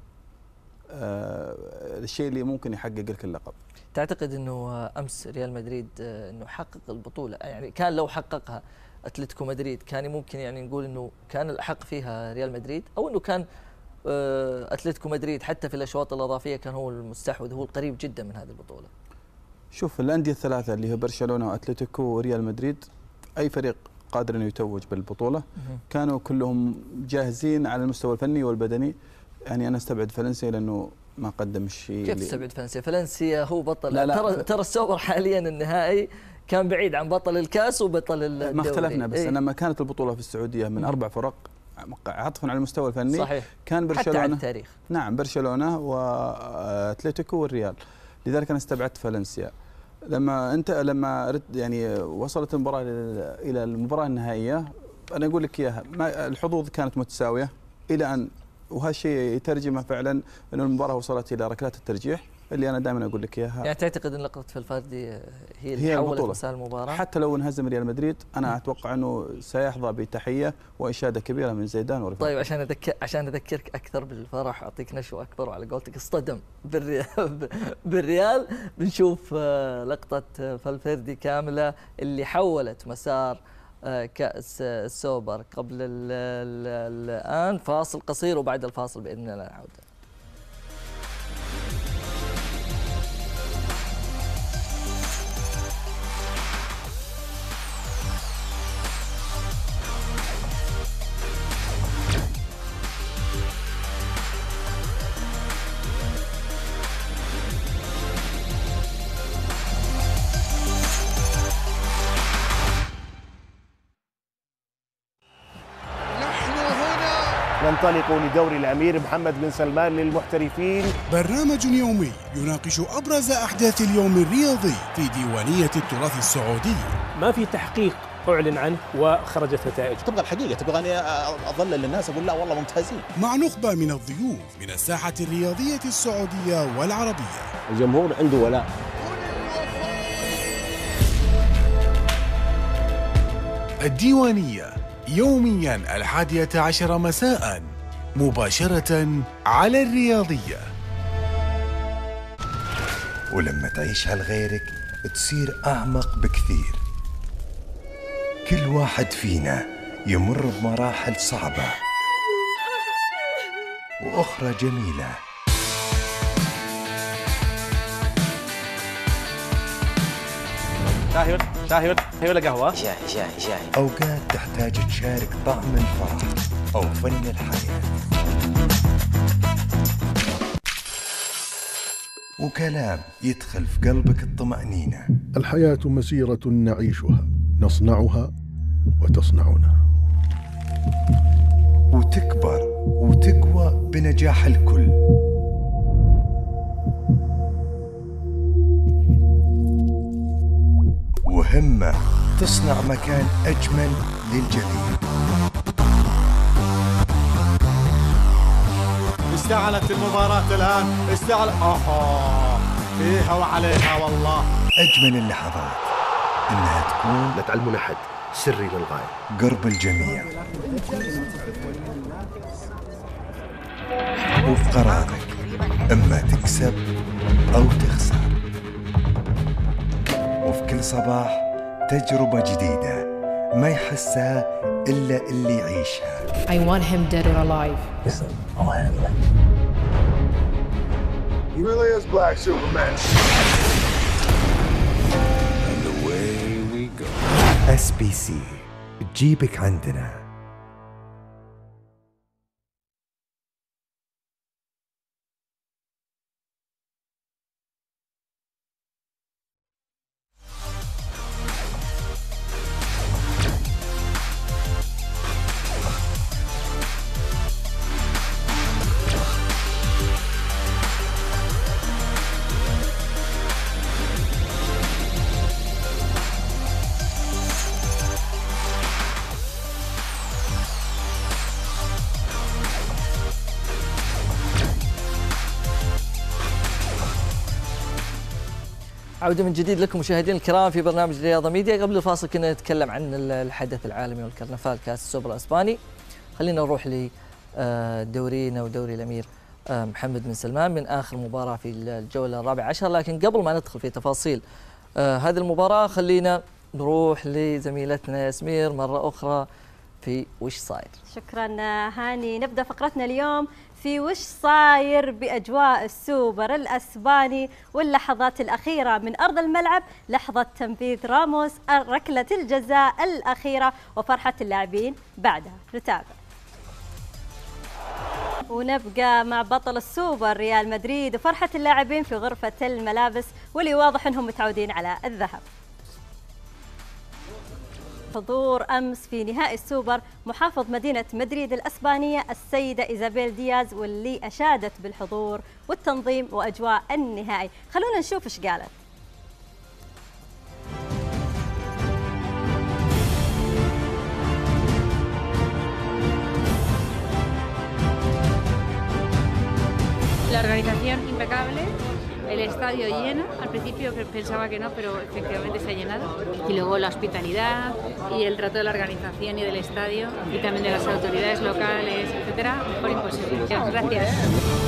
الشيء اللي ممكن يحقق لك اللقب. تعتقد إنه أمس ريال مدريد آه، إنه حقق البطولة؟ يعني كان لو حققها أتلتيكو مدريد كان ممكن يعني نقول إنه كان الاحق فيها ريال مدريد؟ أو إنه كان آه، أتلتيكو مدريد حتى في الأشواط الإضافية كان هو المستحوذ هو القريب جدا من هذه البطولة. شوف الأندية الثلاثة اللي هي برشلونة وأتلتيكو وريال مدريد أي فريق قادر إنه يتوج بالبطولة؟ كانوا كلهم جاهزين على المستوى الفني والبدني. يعني أنا أستبعد فالنسيا لأنه ما قدم الشيء كيف تستبعد فالنسيا فالنسيا هو بطل لا، لا. ترى ترى السوبر حاليا النهائي كان بعيد عن بطل الكاس وبطل الدوري ما اختلفنا بس إيه. لما كانت البطولة في السعودية من أربع فرق عطفا على المستوى الفني صحيح. كان حتى برشلونة على التاريخ. نعم برشلونة وأتلتيكو والريال لذلك أنا استبعدت فالنسيا لما انت لما رد يعني وصلت المباراة إلى المباراة النهائية أنا أقول لك إياها الحظوظ كانت متساوية إلى أن وهالشيء يترجمه فعلا إنه المباراة وصلت إلى ركلات الترجيح اللي أنا دائما أقول لك إياها. يعني تعتقد إن لقطة فالفاردي هي اللي هي حولت. مسار المباراة؟ حتى لو انهزم ريال مدريد أنا أتوقع إنه سيحظى بتحية واشاده كبيرة من زيدان ورفاقه طيب عشان اذكر عشان أذكرك أكثر بالفرح أعطيك نشوة أكبر وعلى قولتك اصطدم بالريال, بالريال. بنشوف آه، لقطة فالفيردي كاملة اللي حولت مسار آه، السوبر قبل ال ال الآن. فاصل قصير وبعد الفاصل بإذن الله نعود. ننطلق لدوري الأمير محمد بن سلمان للمحترفين. برنامج يومي يناقش أبرز أحداث اليوم الرياضي في ديوانية التراث السعودي. ما في تحقيق أعلن عنه وخرجت نتائج. تبغى الحقيقة تبغى اني اظلل للناس أقول لا والله ممتازين. مع نخبة من الضيوف من الساحة الرياضية السعودية والعربية. الجمهور عنده ولاء. الديوانية يوميا الحادية عشر مساء مباشرة على الرياضية. ولما تعيشها لغيرك تصير أعمق بكثير. كل واحد فينا يمر بمراحل صعبة وأخرى جميلة. شاهي شاهي شاهي ولا قهوة؟ شاهي شاهي شاهي أوقات تحتاج تشارك طعم الفرح أو فن الحياة. وكلام يدخل في قلبك الطمأنينة. الحياة مسيرة نعيشها نصنعها وتصنعنا. وتكبر وتقوى بنجاح الكل. تصنع مكان أجمل للجديد اشتعلت المباراة الآن. اشتعل آها فيها وعليها والله. أجمل اللحظات. إنها تكون لا تعلمون أحد. سري للغاية. قرب الجميع. وفي قرارك إما تكسب أو تخسر. وفي كل صباح تجربة جديدة ما يحسها إلا اللي يعيشها I want him dead or alive. He really is Black Superman. SBC تجيبك عندنا عودة من جديد لكم مشاهدينا الكرام في برنامج رياضة ميديا. قبل الفاصل كنا نتكلم عن ال- الحدث العالمي والكرنفال كأس السوبر الإسباني. خلينا نروح لدورينا ودوري الأمير آه، محمد بن سلمان من آخر مباراة في الجولة الرابعة عشر. لكن قبل ما ندخل في تفاصيل آه، هذه المباراة خلينا نروح لزميلتنا ياسمير مرة أخرى في وش صاير. شكرا هاني. نبدأ فقرتنا اليوم في وش صاير بأجواء السوبر الأسباني واللحظات الأخيرة من أرض الملعب؟ لحظة تنفيذ راموس ركلة الجزاء الأخيرة وفرحة اللاعبين بعدها. نتابع. ونبقى مع بطل السوبر ريال مدريد وفرحة اللاعبين في غرفة الملابس واللي واضح إنهم متعودين على الذهب. حضور أمس في نهائي السوبر محافظ مدينة مدريد الأسبانية السيدة إيزابيل دياز واللي أشادت بالحضور والتنظيم وأجواء النهائي، خلونا نشوف إيش قالت. La organización impecable, el estadio lleno. Al principio pensaba que no, pero efectivamente se ha llenado. Y luego la hospitalidad y el trato de la organización y del estadio y también de las autoridades locales, etcétera, mejor imposible. Gracias.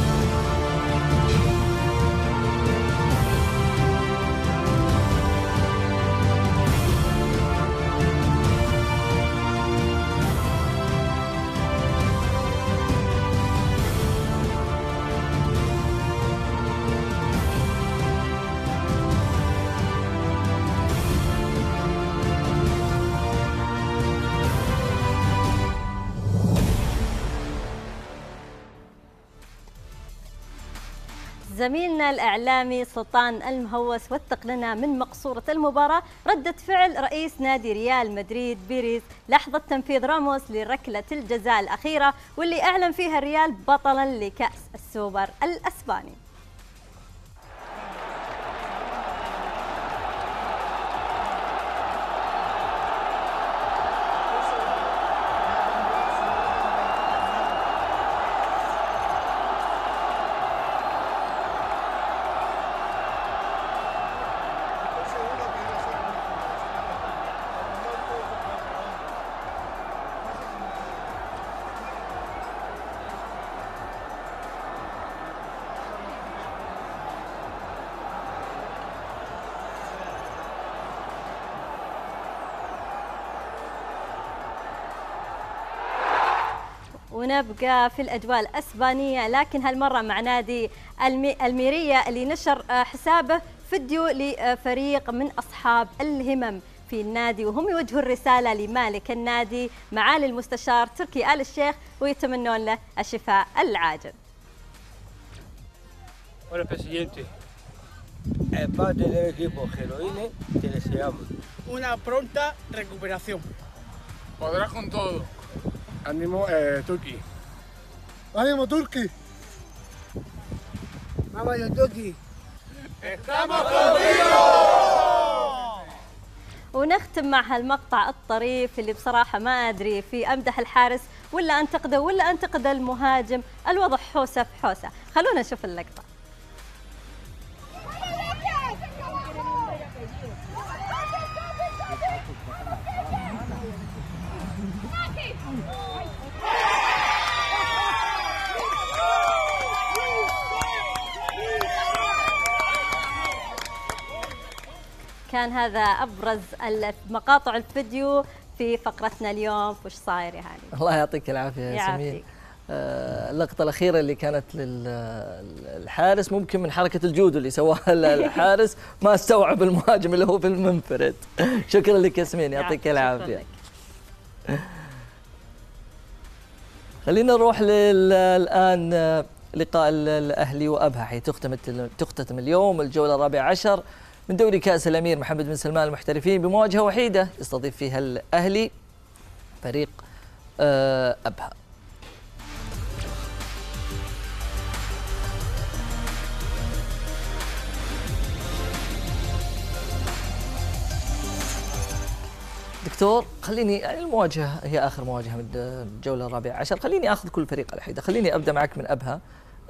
زميلنا الإعلامي سلطان المهوس وثق لنا من مقصورة المباراة ردة فعل رئيس نادي ريال مدريد بيريز. لحظة تنفيذ راموس لركلة الجزاء الأخيرة واللي أعلن فيها الريال بطلا لكأس السوبر الأسباني. ونبقى في الأجواء الأسبانية لكن هالمرة مع نادي المي الميرية اللي نشر آه، حسابه فيديو لفريق من أصحاب الهمم في النادي وهم يوجهوا الرسالة لمالك النادي معالي المستشار تركي آل الشيخ ويتمنون له الشفاء العاجل Hola, presidente. El padre del equipo Geroine, te deseamos una pronta recuperación. Podrás con todo. Eh, Turki. ¡Ánimo, Turki! ¡Vamos, ya, Turki! ¡Estamos contigo! ونختم مع هالمقطع الطريف اللي بصراحة ما أدري في أمدح الحارس ولا أنتقده ولا أنتقد المهاجم الوضع حوسة في حوسة خلونا نشوف اللقطة كان هذا أبرز مقاطع الفيديو في فقرتنا اليوم. وش صاير يا هاني؟ الله يعطيك العافية يا يعافيك. سمين آه، اللقطة الأخيرة اللي كانت للحارس ممكن من حركة الجودو اللي سواها الحارس ما استوعب المهاجم اللي هو في المنفرد. شكرا لك ياسمين يعطيك العافية. خلينا نروح الآن آه، لقاء ال- الأهلي وأبها حيث تختم تختتم اليوم الجولة الرابعة عشر. من دوري كأس الأمير محمد بن سلمان المحترفين بمواجهة وحيدة يستضيف فيها الأهلي فريق آه، أبها. دكتور خليني يعني المواجهة هي آخر مواجهة من الجولة الرابعة عشر. خليني آخذ كل فريق على حدة. خليني أبدأ معك من أبها.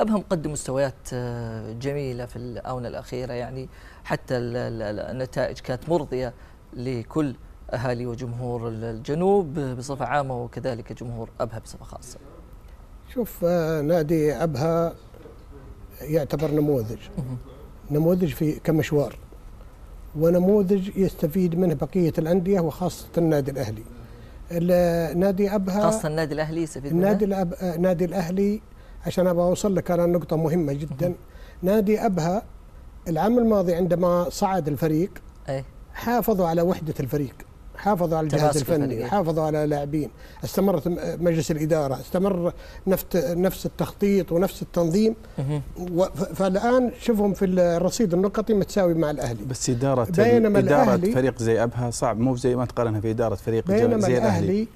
أبها مقدم مستويات آه، جميلة في الآونة الأخيرة يعني حتى ال- ال- النتائج كانت مرضية لكل أهالي وجمهور الجنوب بصفة عامة وكذلك جمهور أبها بصفة خاصة. شوف آه، نادي أبها يعتبر نموذج. نموذج في كمشوار ونموذج يستفيد منه بقية الأندية وخاصة النادي الأهلي. ال- نادي أبها خاصة النادي الأهلي يستفيد منها؟ النادي الأب... نادي الأهلي عشان أبغى أوصل لك على نقطة مهمة جدا. نادي أبها العام الماضي عندما صعد الفريق أي. حافظوا على وحدة الفريق حافظوا على الجهاز تماسك الفريق. الفني حافظوا على لاعبين استمرت مجلس الإدارة استمر نفس نفس التخطيط ونفس التنظيم فالآن شوفهم في الرصيد النقطي متساوي مع الأهلي بس إدارة بينما إدارة الأهلي- فريق زي أبها صعب مو زي ما تقارنها في إدارة فريق بينما زي الأهلي الأهلي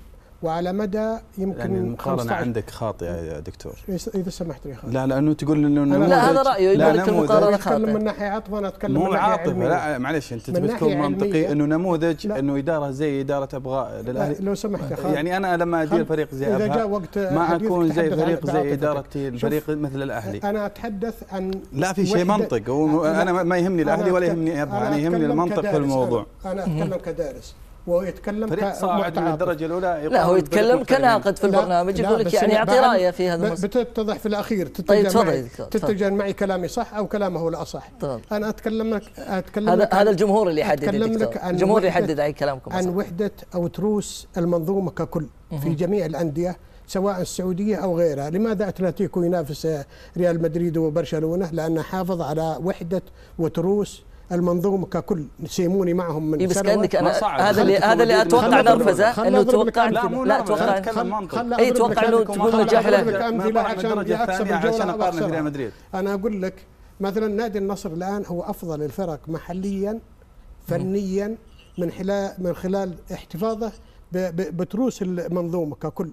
وعلى مدى يمكن يعني المقارنة 15 عندك خاطئة يا دكتور. إذا- إذا سمحت لي خالد لا لأنه تقول إنه أنا- نموذج لا، هذا رأيه، لا يقول لك نموذج المقارنة أتكلم من ناحية عاطفة أنا أتكلم مو من ناحية عاطفة. علمية. لا معلش أنت من تبي تكون منطقي. إنه نموذج إنه إدارة زي إدارة أبغاء. للأهلي لو سمحت يا خالد. يعني أنا لما أدير خالد، فريق زي إذا أبها جاء وقت ما أكون زي فريق زي شوف، الفريق مثل الأهلي. أنا أتحدث عن لا في شيء منطق. لا، أنا ما يهمني أنا الأهلي ولا يهمني أبها أنا يهمني المنطق في الموضوع. أنا أتكلم كدارس. وهو يتكلم فريق صاعد من كمتعاطف. الدرجة الأولى لا هو يتكلم كناقد في البرنامج يقول لك يعني يعطي رأيه في هذا الموضوع بتتضح في الأخير طيب تتجه تفضل معي. تتجه معي كلامي صح أو كلامه هو الأصح تفضل. أنا أتكلم لك أتكلم هذا لك هذا الجمهور اللي يحدد دكتور لك عن الجمهور وحدة- يحدد أي كلامكم عن صح. وحدة أو تروس المنظومة ككل في. جميع الأندية سواء السعودية أو غيرها لماذا أتلتيكو ينافس ريال مدريد وبرشلونة لأنه حافظ على وحدة وتروس المنظومة ككل سيموني معهم من إيه بس ما صعد. هذا اللي هذا اللي أتوقع نرفزه إنه توقع. لا أتوقع اي أتوقع لك انه خل نجاح له عشان عشان مدريد. أنا أقول لك مثلا نادي النصر الآن هو أفضل الفرق محليا فنيا من خلال من خلال احتفاظه ب- ب- بتروس المنظومة ككل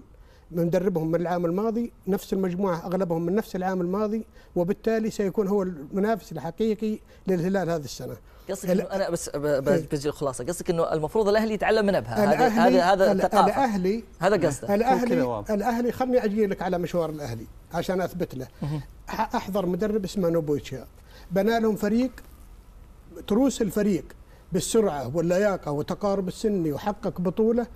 مدربهم من العام الماضي نفس المجموعة أغلبهم من نفس العام الماضي وبالتالي سيكون هو المنافس الحقيقي للهلال هذه السنة. قصدك إنه أنا بس ب- ب- بجي الخلاصة. قصدك إنه المفروض الأهلي يتعلم من أبها. هذا هذا هذا ال- ثقافة. الاهلي هذا قصده. الاهلي الأهلي خلني أجي لك على مشوار الأهلي عشان أثبت له. أحضر مدرب اسمه نوبوتشا بنى لهم فريق تروس الفريق بالسرعة واللياقة والتقارب السني وحقق بطولة.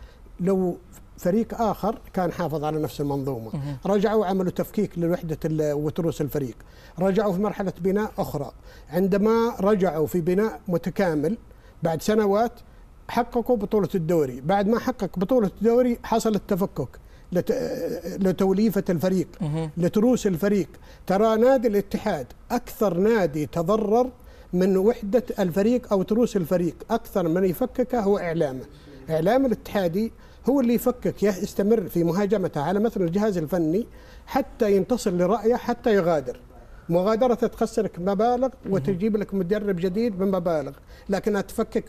لو فريق آخر كان حافظ على نفس المنظومة. رجعوا عملوا تفكيك لوحده ال- وتروس الفريق. رجعوا في مرحلة بناء أخرى. عندما رجعوا في بناء متكامل بعد سنوات حققوا بطولة الدوري. بعد ما حقق بطولة الدوري حصل التفكك لت... لتوليفة الفريق لتروس الفريق. ترى نادي الاتحاد أكثر نادي تضرر من وحدة الفريق أو تروس الفريق. أكثر من يفككه هو إعلامه. إعلام الاتحادي هو اللي يفكك يستمر في مهاجمته على مثل الجهاز الفني حتى ينتصر لرأيه حتى يغادر. مغادرته تخسرك مبالغ وتجيب لك مدرب جديد بمبالغ. لكنها تفكك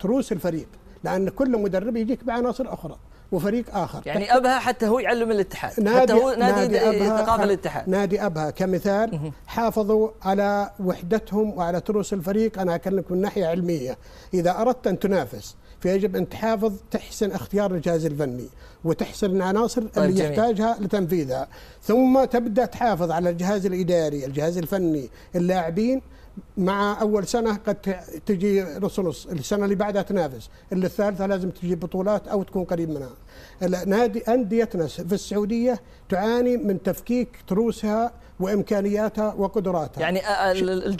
تروس الفريق لأن كل مدرب يجيك بعناصر أخرى وفريق آخر. يعني أبها حتى هو يعلم الاتحاد حتى هو نادي, نادي ثقافة الاتحاد. نادي أبها كمثال حافظوا على وحدتهم وعلى تروس الفريق. أنا أكلمك من ناحية علمية. إذا أردت أن تنافس فيجب أن تحافظ تحسن اختيار الجهاز الفني وتحسن العناصر طيب اللي جميل. يحتاجها لتنفيذها. ثم تبدأ تحافظ على الجهاز الإداري الجهاز الفني اللاعبين. مع أول سنة قد تجي نص نص السنة اللي بعدها تنافس. اللي الثالثة لازم تجي بطولات أو تكون قريب منها. نادي أنديتنا في السعودية تعاني من تفكيك تروسها وإمكانياتها وقدراتها. يعني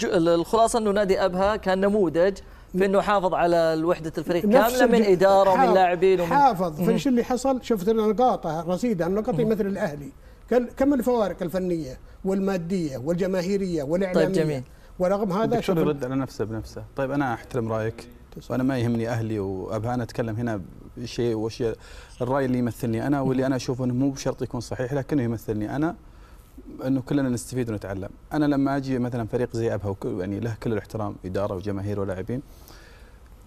الخلاصة إنه نادي أبها كان نموذج في إنه حافظ على وحده الفريق كاملة من إدارة ومن لاعبين ومن حافظ. فايش اللي حصل شفت نقاطه رصيدة النقطي مثل الأهلي. كم الفوارق الفنية والمادية والجماهيرية والإعلامية؟ طيب جميل. ورغم هذا الدكتور يرد على نفسه بنفسه. طيب أنا أحترم رأيك وأنا ما يهمني أهلي وابها أنا أتكلم هنا بشيء وشيء الرأي اللي يمثلني أنا واللي أنا أشوفه إنه مو بشرط يكون صحيح لكنه يمثلني أنا إنه كلنا نستفيد ونتعلم. أنا لما أجي مثلا فريق زي أبها يعني له كل الاحترام إدارة وجماهير ولاعبين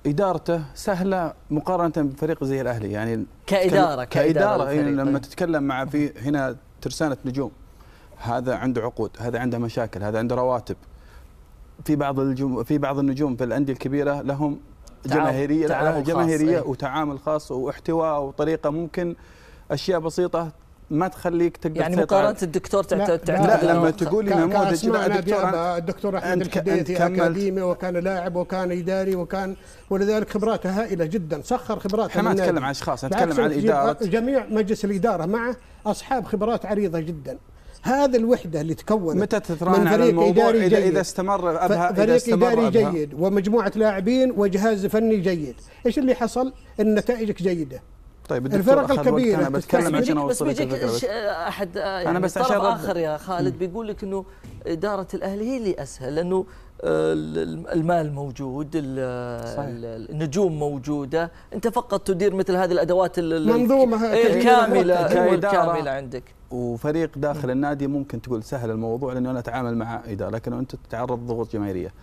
إدارته سهلة مقارنة بفريق زي الأهلي يعني كإدارة كإدارة, كإدارة يعني لما تتكلم مع في هنا ترسانة نجوم هذا عنده عقود هذا عنده مشاكل هذا عنده رواتب. في بعض الجم... في بعض النجوم في الأندية الكبيرة لهم جماهيرية تعامل جماهيرية خاص وتعامل خاص واحتواء وطريقة ممكن أشياء بسيطة ما تخليك تقدر يعني مقارنة الدكتور تعتقد لا, لا, لا لما تقولي نموذج لا الدكتور الدكتور احمد الحديثي أكاديمي وكان لاعب وكان إداري وكان ولذلك خبراته هائله جدا. سخر خبراته إحنا ما نتكلم عن أشخاص نتكلم عن إدارة. جميع مجلس الإدارة معه أصحاب خبرات عريضة جدا. هذه الوحدة اللي تكونت متى تتراهن على الموضوع؟ إذا, جيد. اذا استمر أبها فريق إذا استمر إداري أبها. جيد ومجموعة لاعبين وجهاز فني جيد. إيش اللي حصل؟ إن نتائجك جيدة. طيب الفرق الكبيره أنا بتكلم عشان أوصل بس. بيجيك أحد يعني أنا بس عشان آخر يا خالد بيقول لك إنه إدارة الأهلي هي اللي أسهل لأنه المال موجود النجوم موجودة. أنت فقط تدير مثل هذه الأدوات منظومة الكامله الكامله عندك. وفريق داخل النادي ممكن تقول سهل الموضوع لأنه أنا أتعامل مع إدارة لكن أنت تتعرض لضغوط جماهيرية.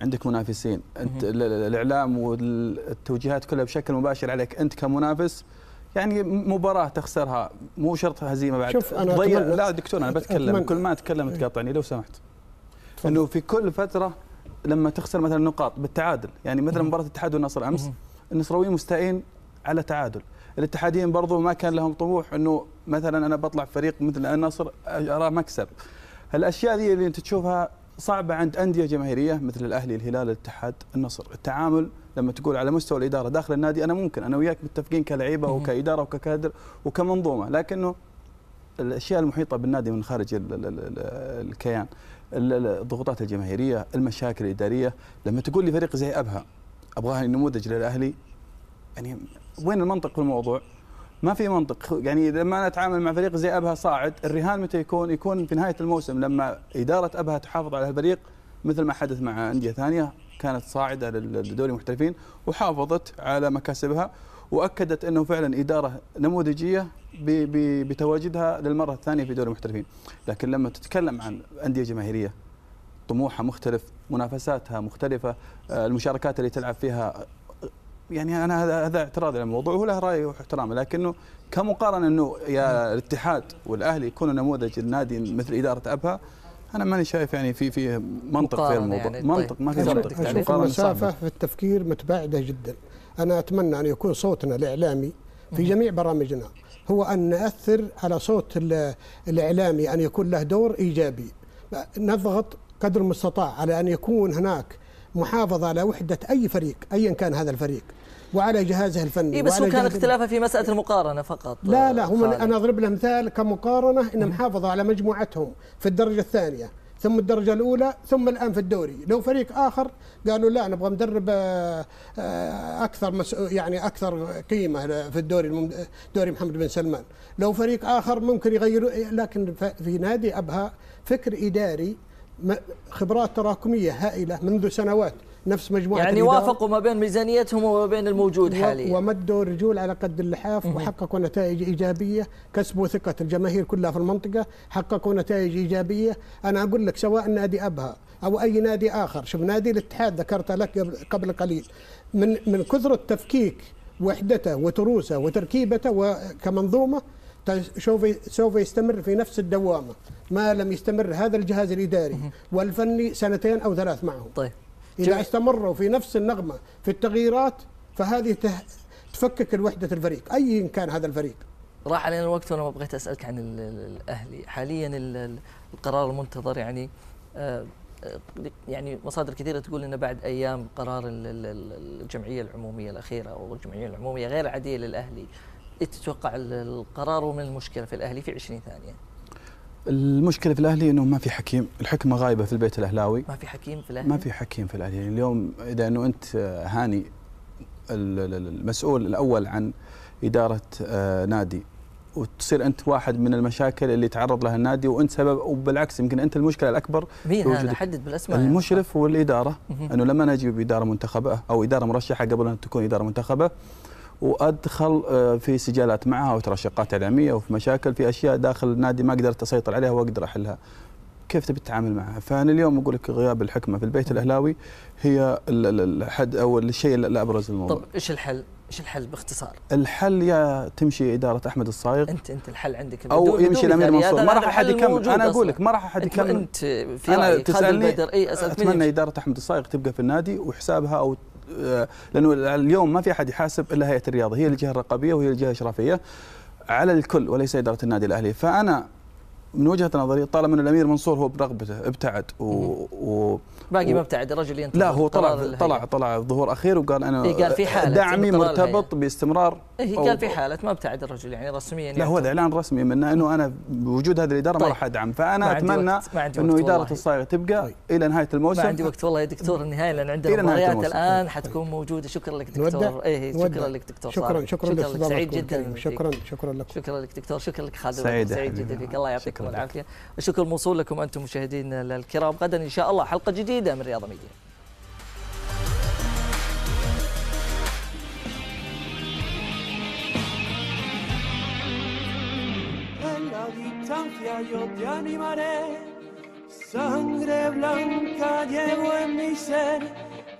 عندك منافسين. أنت الإعلام والتوجيهات كلها بشكل مباشر عليك. أنت كمنافس يعني مباراة تخسرها مو شرط هزيمة بعد. شوف أنا ضيع لا دكتور أنا بتكلم. أتمنى. كل ما أتكلم تقاطعني لو سمحت. فضل. أنه في كل فترة لما تخسر مثلا نقاط بالتعادل يعني مثلا مباراة الاتحاد والنصر أمس النصراويين مستائين على تعادل. الاتحاديين برضو ما كان لهم طموح إنه مثلا أنا بطلع فريق مثل النصر اراه مكسب. الأشياء ذي اللي أنت تشوفها صعبة عند أندية جماهيرية مثل الأهلي الهلال الاتحاد النصر. التعامل لما تقول على مستوى الإدارة داخل النادي أنا ممكن أنا وياك متفقين كلعيبه وكإدارة وككادر وكمنظومة لكنه الأشياء المحيطة بالنادي من خارج الكيان. الضغوطات الجماهيرية المشاكل الإدارية. لما تقول لي فريق زي أبها ابغاه نموذج للأهلي يعني وين المنطق في الموضوع؟ ما في منطق يعني لما أنا اتعامل مع فريق زي أبها صاعد الرهان متى يكون؟ يكون في نهاية الموسم لما إدارة أبها تحافظ على الفريق مثل ما حدث مع أندية ثانية كانت صاعدة للدوري المحترفين وحافظت على مكاسبها وأكدت إنه فعلا إدارة نموذجية بتواجدها للمرة الثانية في دوري المحترفين، لكن لما تتكلم عن أندية جماهيرية طموحها مختلف، منافساتها مختلفة، المشاركات اللي تلعب فيها يعني أنا هذا هذا اعتراضي على الموضوع وهو له رأي واحترامه لكنه كمقارنة إنه يا الاتحاد والأهلي يكونوا نموذج النادي مثل إدارة أبها أنا ماني شايف يعني في في منطق في الموضوع. يعني منطق طيب. ما في منطق أشوف المسافة في التفكير متباعدة جدا. أنا أتمنى أن يكون صوتنا الإعلامي في جميع برامجنا هو أن نأثر على صوت الإعلامي أن يكون له دور إيجابي. نضغط قدر المستطاع على أن يكون هناك محافظة على وحدة أي فريق ايا كان هذا الفريق. وعلى جهازه الفني إيه بس هو كان اختلافه في مسألة المقارنة فقط لا لا هم أنا أضرب له مثال كمقارنة ان محافظه على مجموعتهم في الدرجة الثانية ثم الدرجة الأولى ثم الآن في الدوري لو فريق آخر قالوا لا نبغى مدرب آه، آه، أكثر. يعني أكثر قيمة في الدوري. دوري محمد بن سلمان لو فريق آخر ممكن يغيروا لكن في نادي أبها فكر إداري خبرات تراكمية هائلة منذ سنوات نفس مجموعة يعني. وافقوا ما بين ميزانيتهم وما بين الموجود حاليا. ومدوا رجول على قد اللحاف وحققوا نتائج إيجابية. كسبوا ثقة الجماهير كلها في المنطقة حققوا نتائج إيجابية. أنا أقول لك سواء نادي أبها أو أي نادي آخر شوف نادي الاتحاد ذكرت لك قبل- قليل من من كثر التفكيك وحدته وتروسه وتركيبته وكمنظومة سوف سوف يستمر في نفس الدوامة. ما لم يستمر هذا الجهاز الإداري والفني سنتين أو ثلاث معه. طيب. إذا جميل. استمروا في نفس النغمة في التغييرات فهذه تفكك الوحدة الفريق أي كان هذا الفريق. راح علينا الوقت وأنا ما بغيت أسألك عن ال- ال- الأهلي. حاليا ال- ال- القرار المنتظر يعني آه، آه، يعني مصادر كثيرة تقول إنه بعد أيام قرار ال- ال- ال- الجمعية العمومية الأخيرة أو الجمعية العمومية غير العاديه للأهلي تتوقع ال- القرار ومن المشكلة في الأهلي في 20 ثانية؟ المشكلة في الأهلي إنه ما في حكيم. الحكمة غايبة في البيت الأهلاوي. ما في حكيم في الأهلي. ما في حكيم في الأهلي. يعني اليوم إذا إنه أنت هاني ال- ال- المسؤول الأول عن إدارة آه، نادي وتصير أنت واحد من المشاكل اللي تعرض لها النادي وأنت سبب وبالعكس يمكن أنت المشكلة الأكبر مين في هذا وجودك. حدد بالأسماء المشرف والإدارة. إنه لما نجيب اداره منتخبة أو إدارة مرشحة قبل أن تكون إدارة منتخبة وأدخل آه، في سجالات معها وترشقات إعلامية وفي مشاكل في أشياء داخل النادي ما قدرت اسيطر عليها وأقدر أحلها. كيف تبي تتعامل معها؟ فأنا اليوم أقول لك غياب الحكمة في البيت الأهلاوي هي ال- ال- الحد أو الشيء اللي أبرز الموضوع. طب إيش الحل؟ إيش الحل باختصار؟ الحل يا تمشي إدارة أحمد الصايغ انت أنت الحل عندك أو يمشي الأمير. منصور ما راح أحد يكمل أنا أقول. لك ما راح أحد يكمل انت في أنا تسألني اي مين أتمنى؟ إدارة أحمد الصايغ تبقى في النادي وحسابها أو لأنه اليوم ما في أحد يحاسب إلا هيئة الرياضة هي الجهة الرقابية وهي الجهة الإشرافية على الكل وليس إدارة النادي الأهلي. فأنا من وجهة نظري طالما أن الأمير منصور هو برغبته ابتعد و, و باقي ما ابتعد الرجل ينتظر لا هو طلع. طلع طلع ظهور أخير وقال أنا إيه، قال في حالة دعمي قرار الهيئة. مرتبط باستمرار إيه أو- قال في حالة ما ابتعد الرجل يعني رسميا لا هو يعتبر. إعلان رسمي منه إنه أنا بوجود هذه الإدارة ما طيب. راح أدعم ما فانا أتمنى وقت- ما إنه إدارة والله. الصايغ تبقى إلى نهاية الموسم ما عندي وقت والله يا دكتور النهاية لأن عندنا مباريات. الآن حتكون موجودة شكرا لك؟ دكتور إيه شكرا نودع. لك دكتور شكراً- صالح. شكراً لك سعيد جدا. شكراً- شكراً لكم. شكرا لك دكتور شكرا لك خالد سعيد. جدا فيك الله يعطيكم العافية. وشكر موصول لكم أنتم مشاهدينا الكرام. غدا إن شاء الله حلقة جديدة من رياضة ميديا. Sangre blanca llevo en mi ser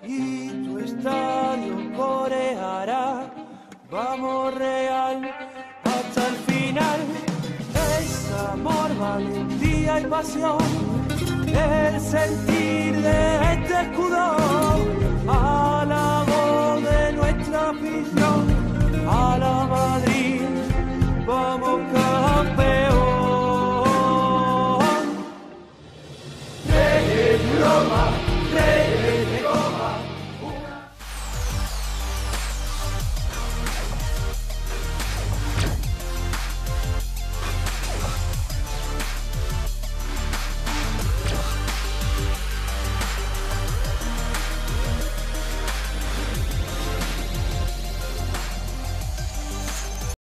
y tu estadio coreará. Vamos real hasta el final. es amor, valentía y pasión, el sentir de este escudo, A la voz de nuestra afición, a la Madrid, vamos campeón. De Roma.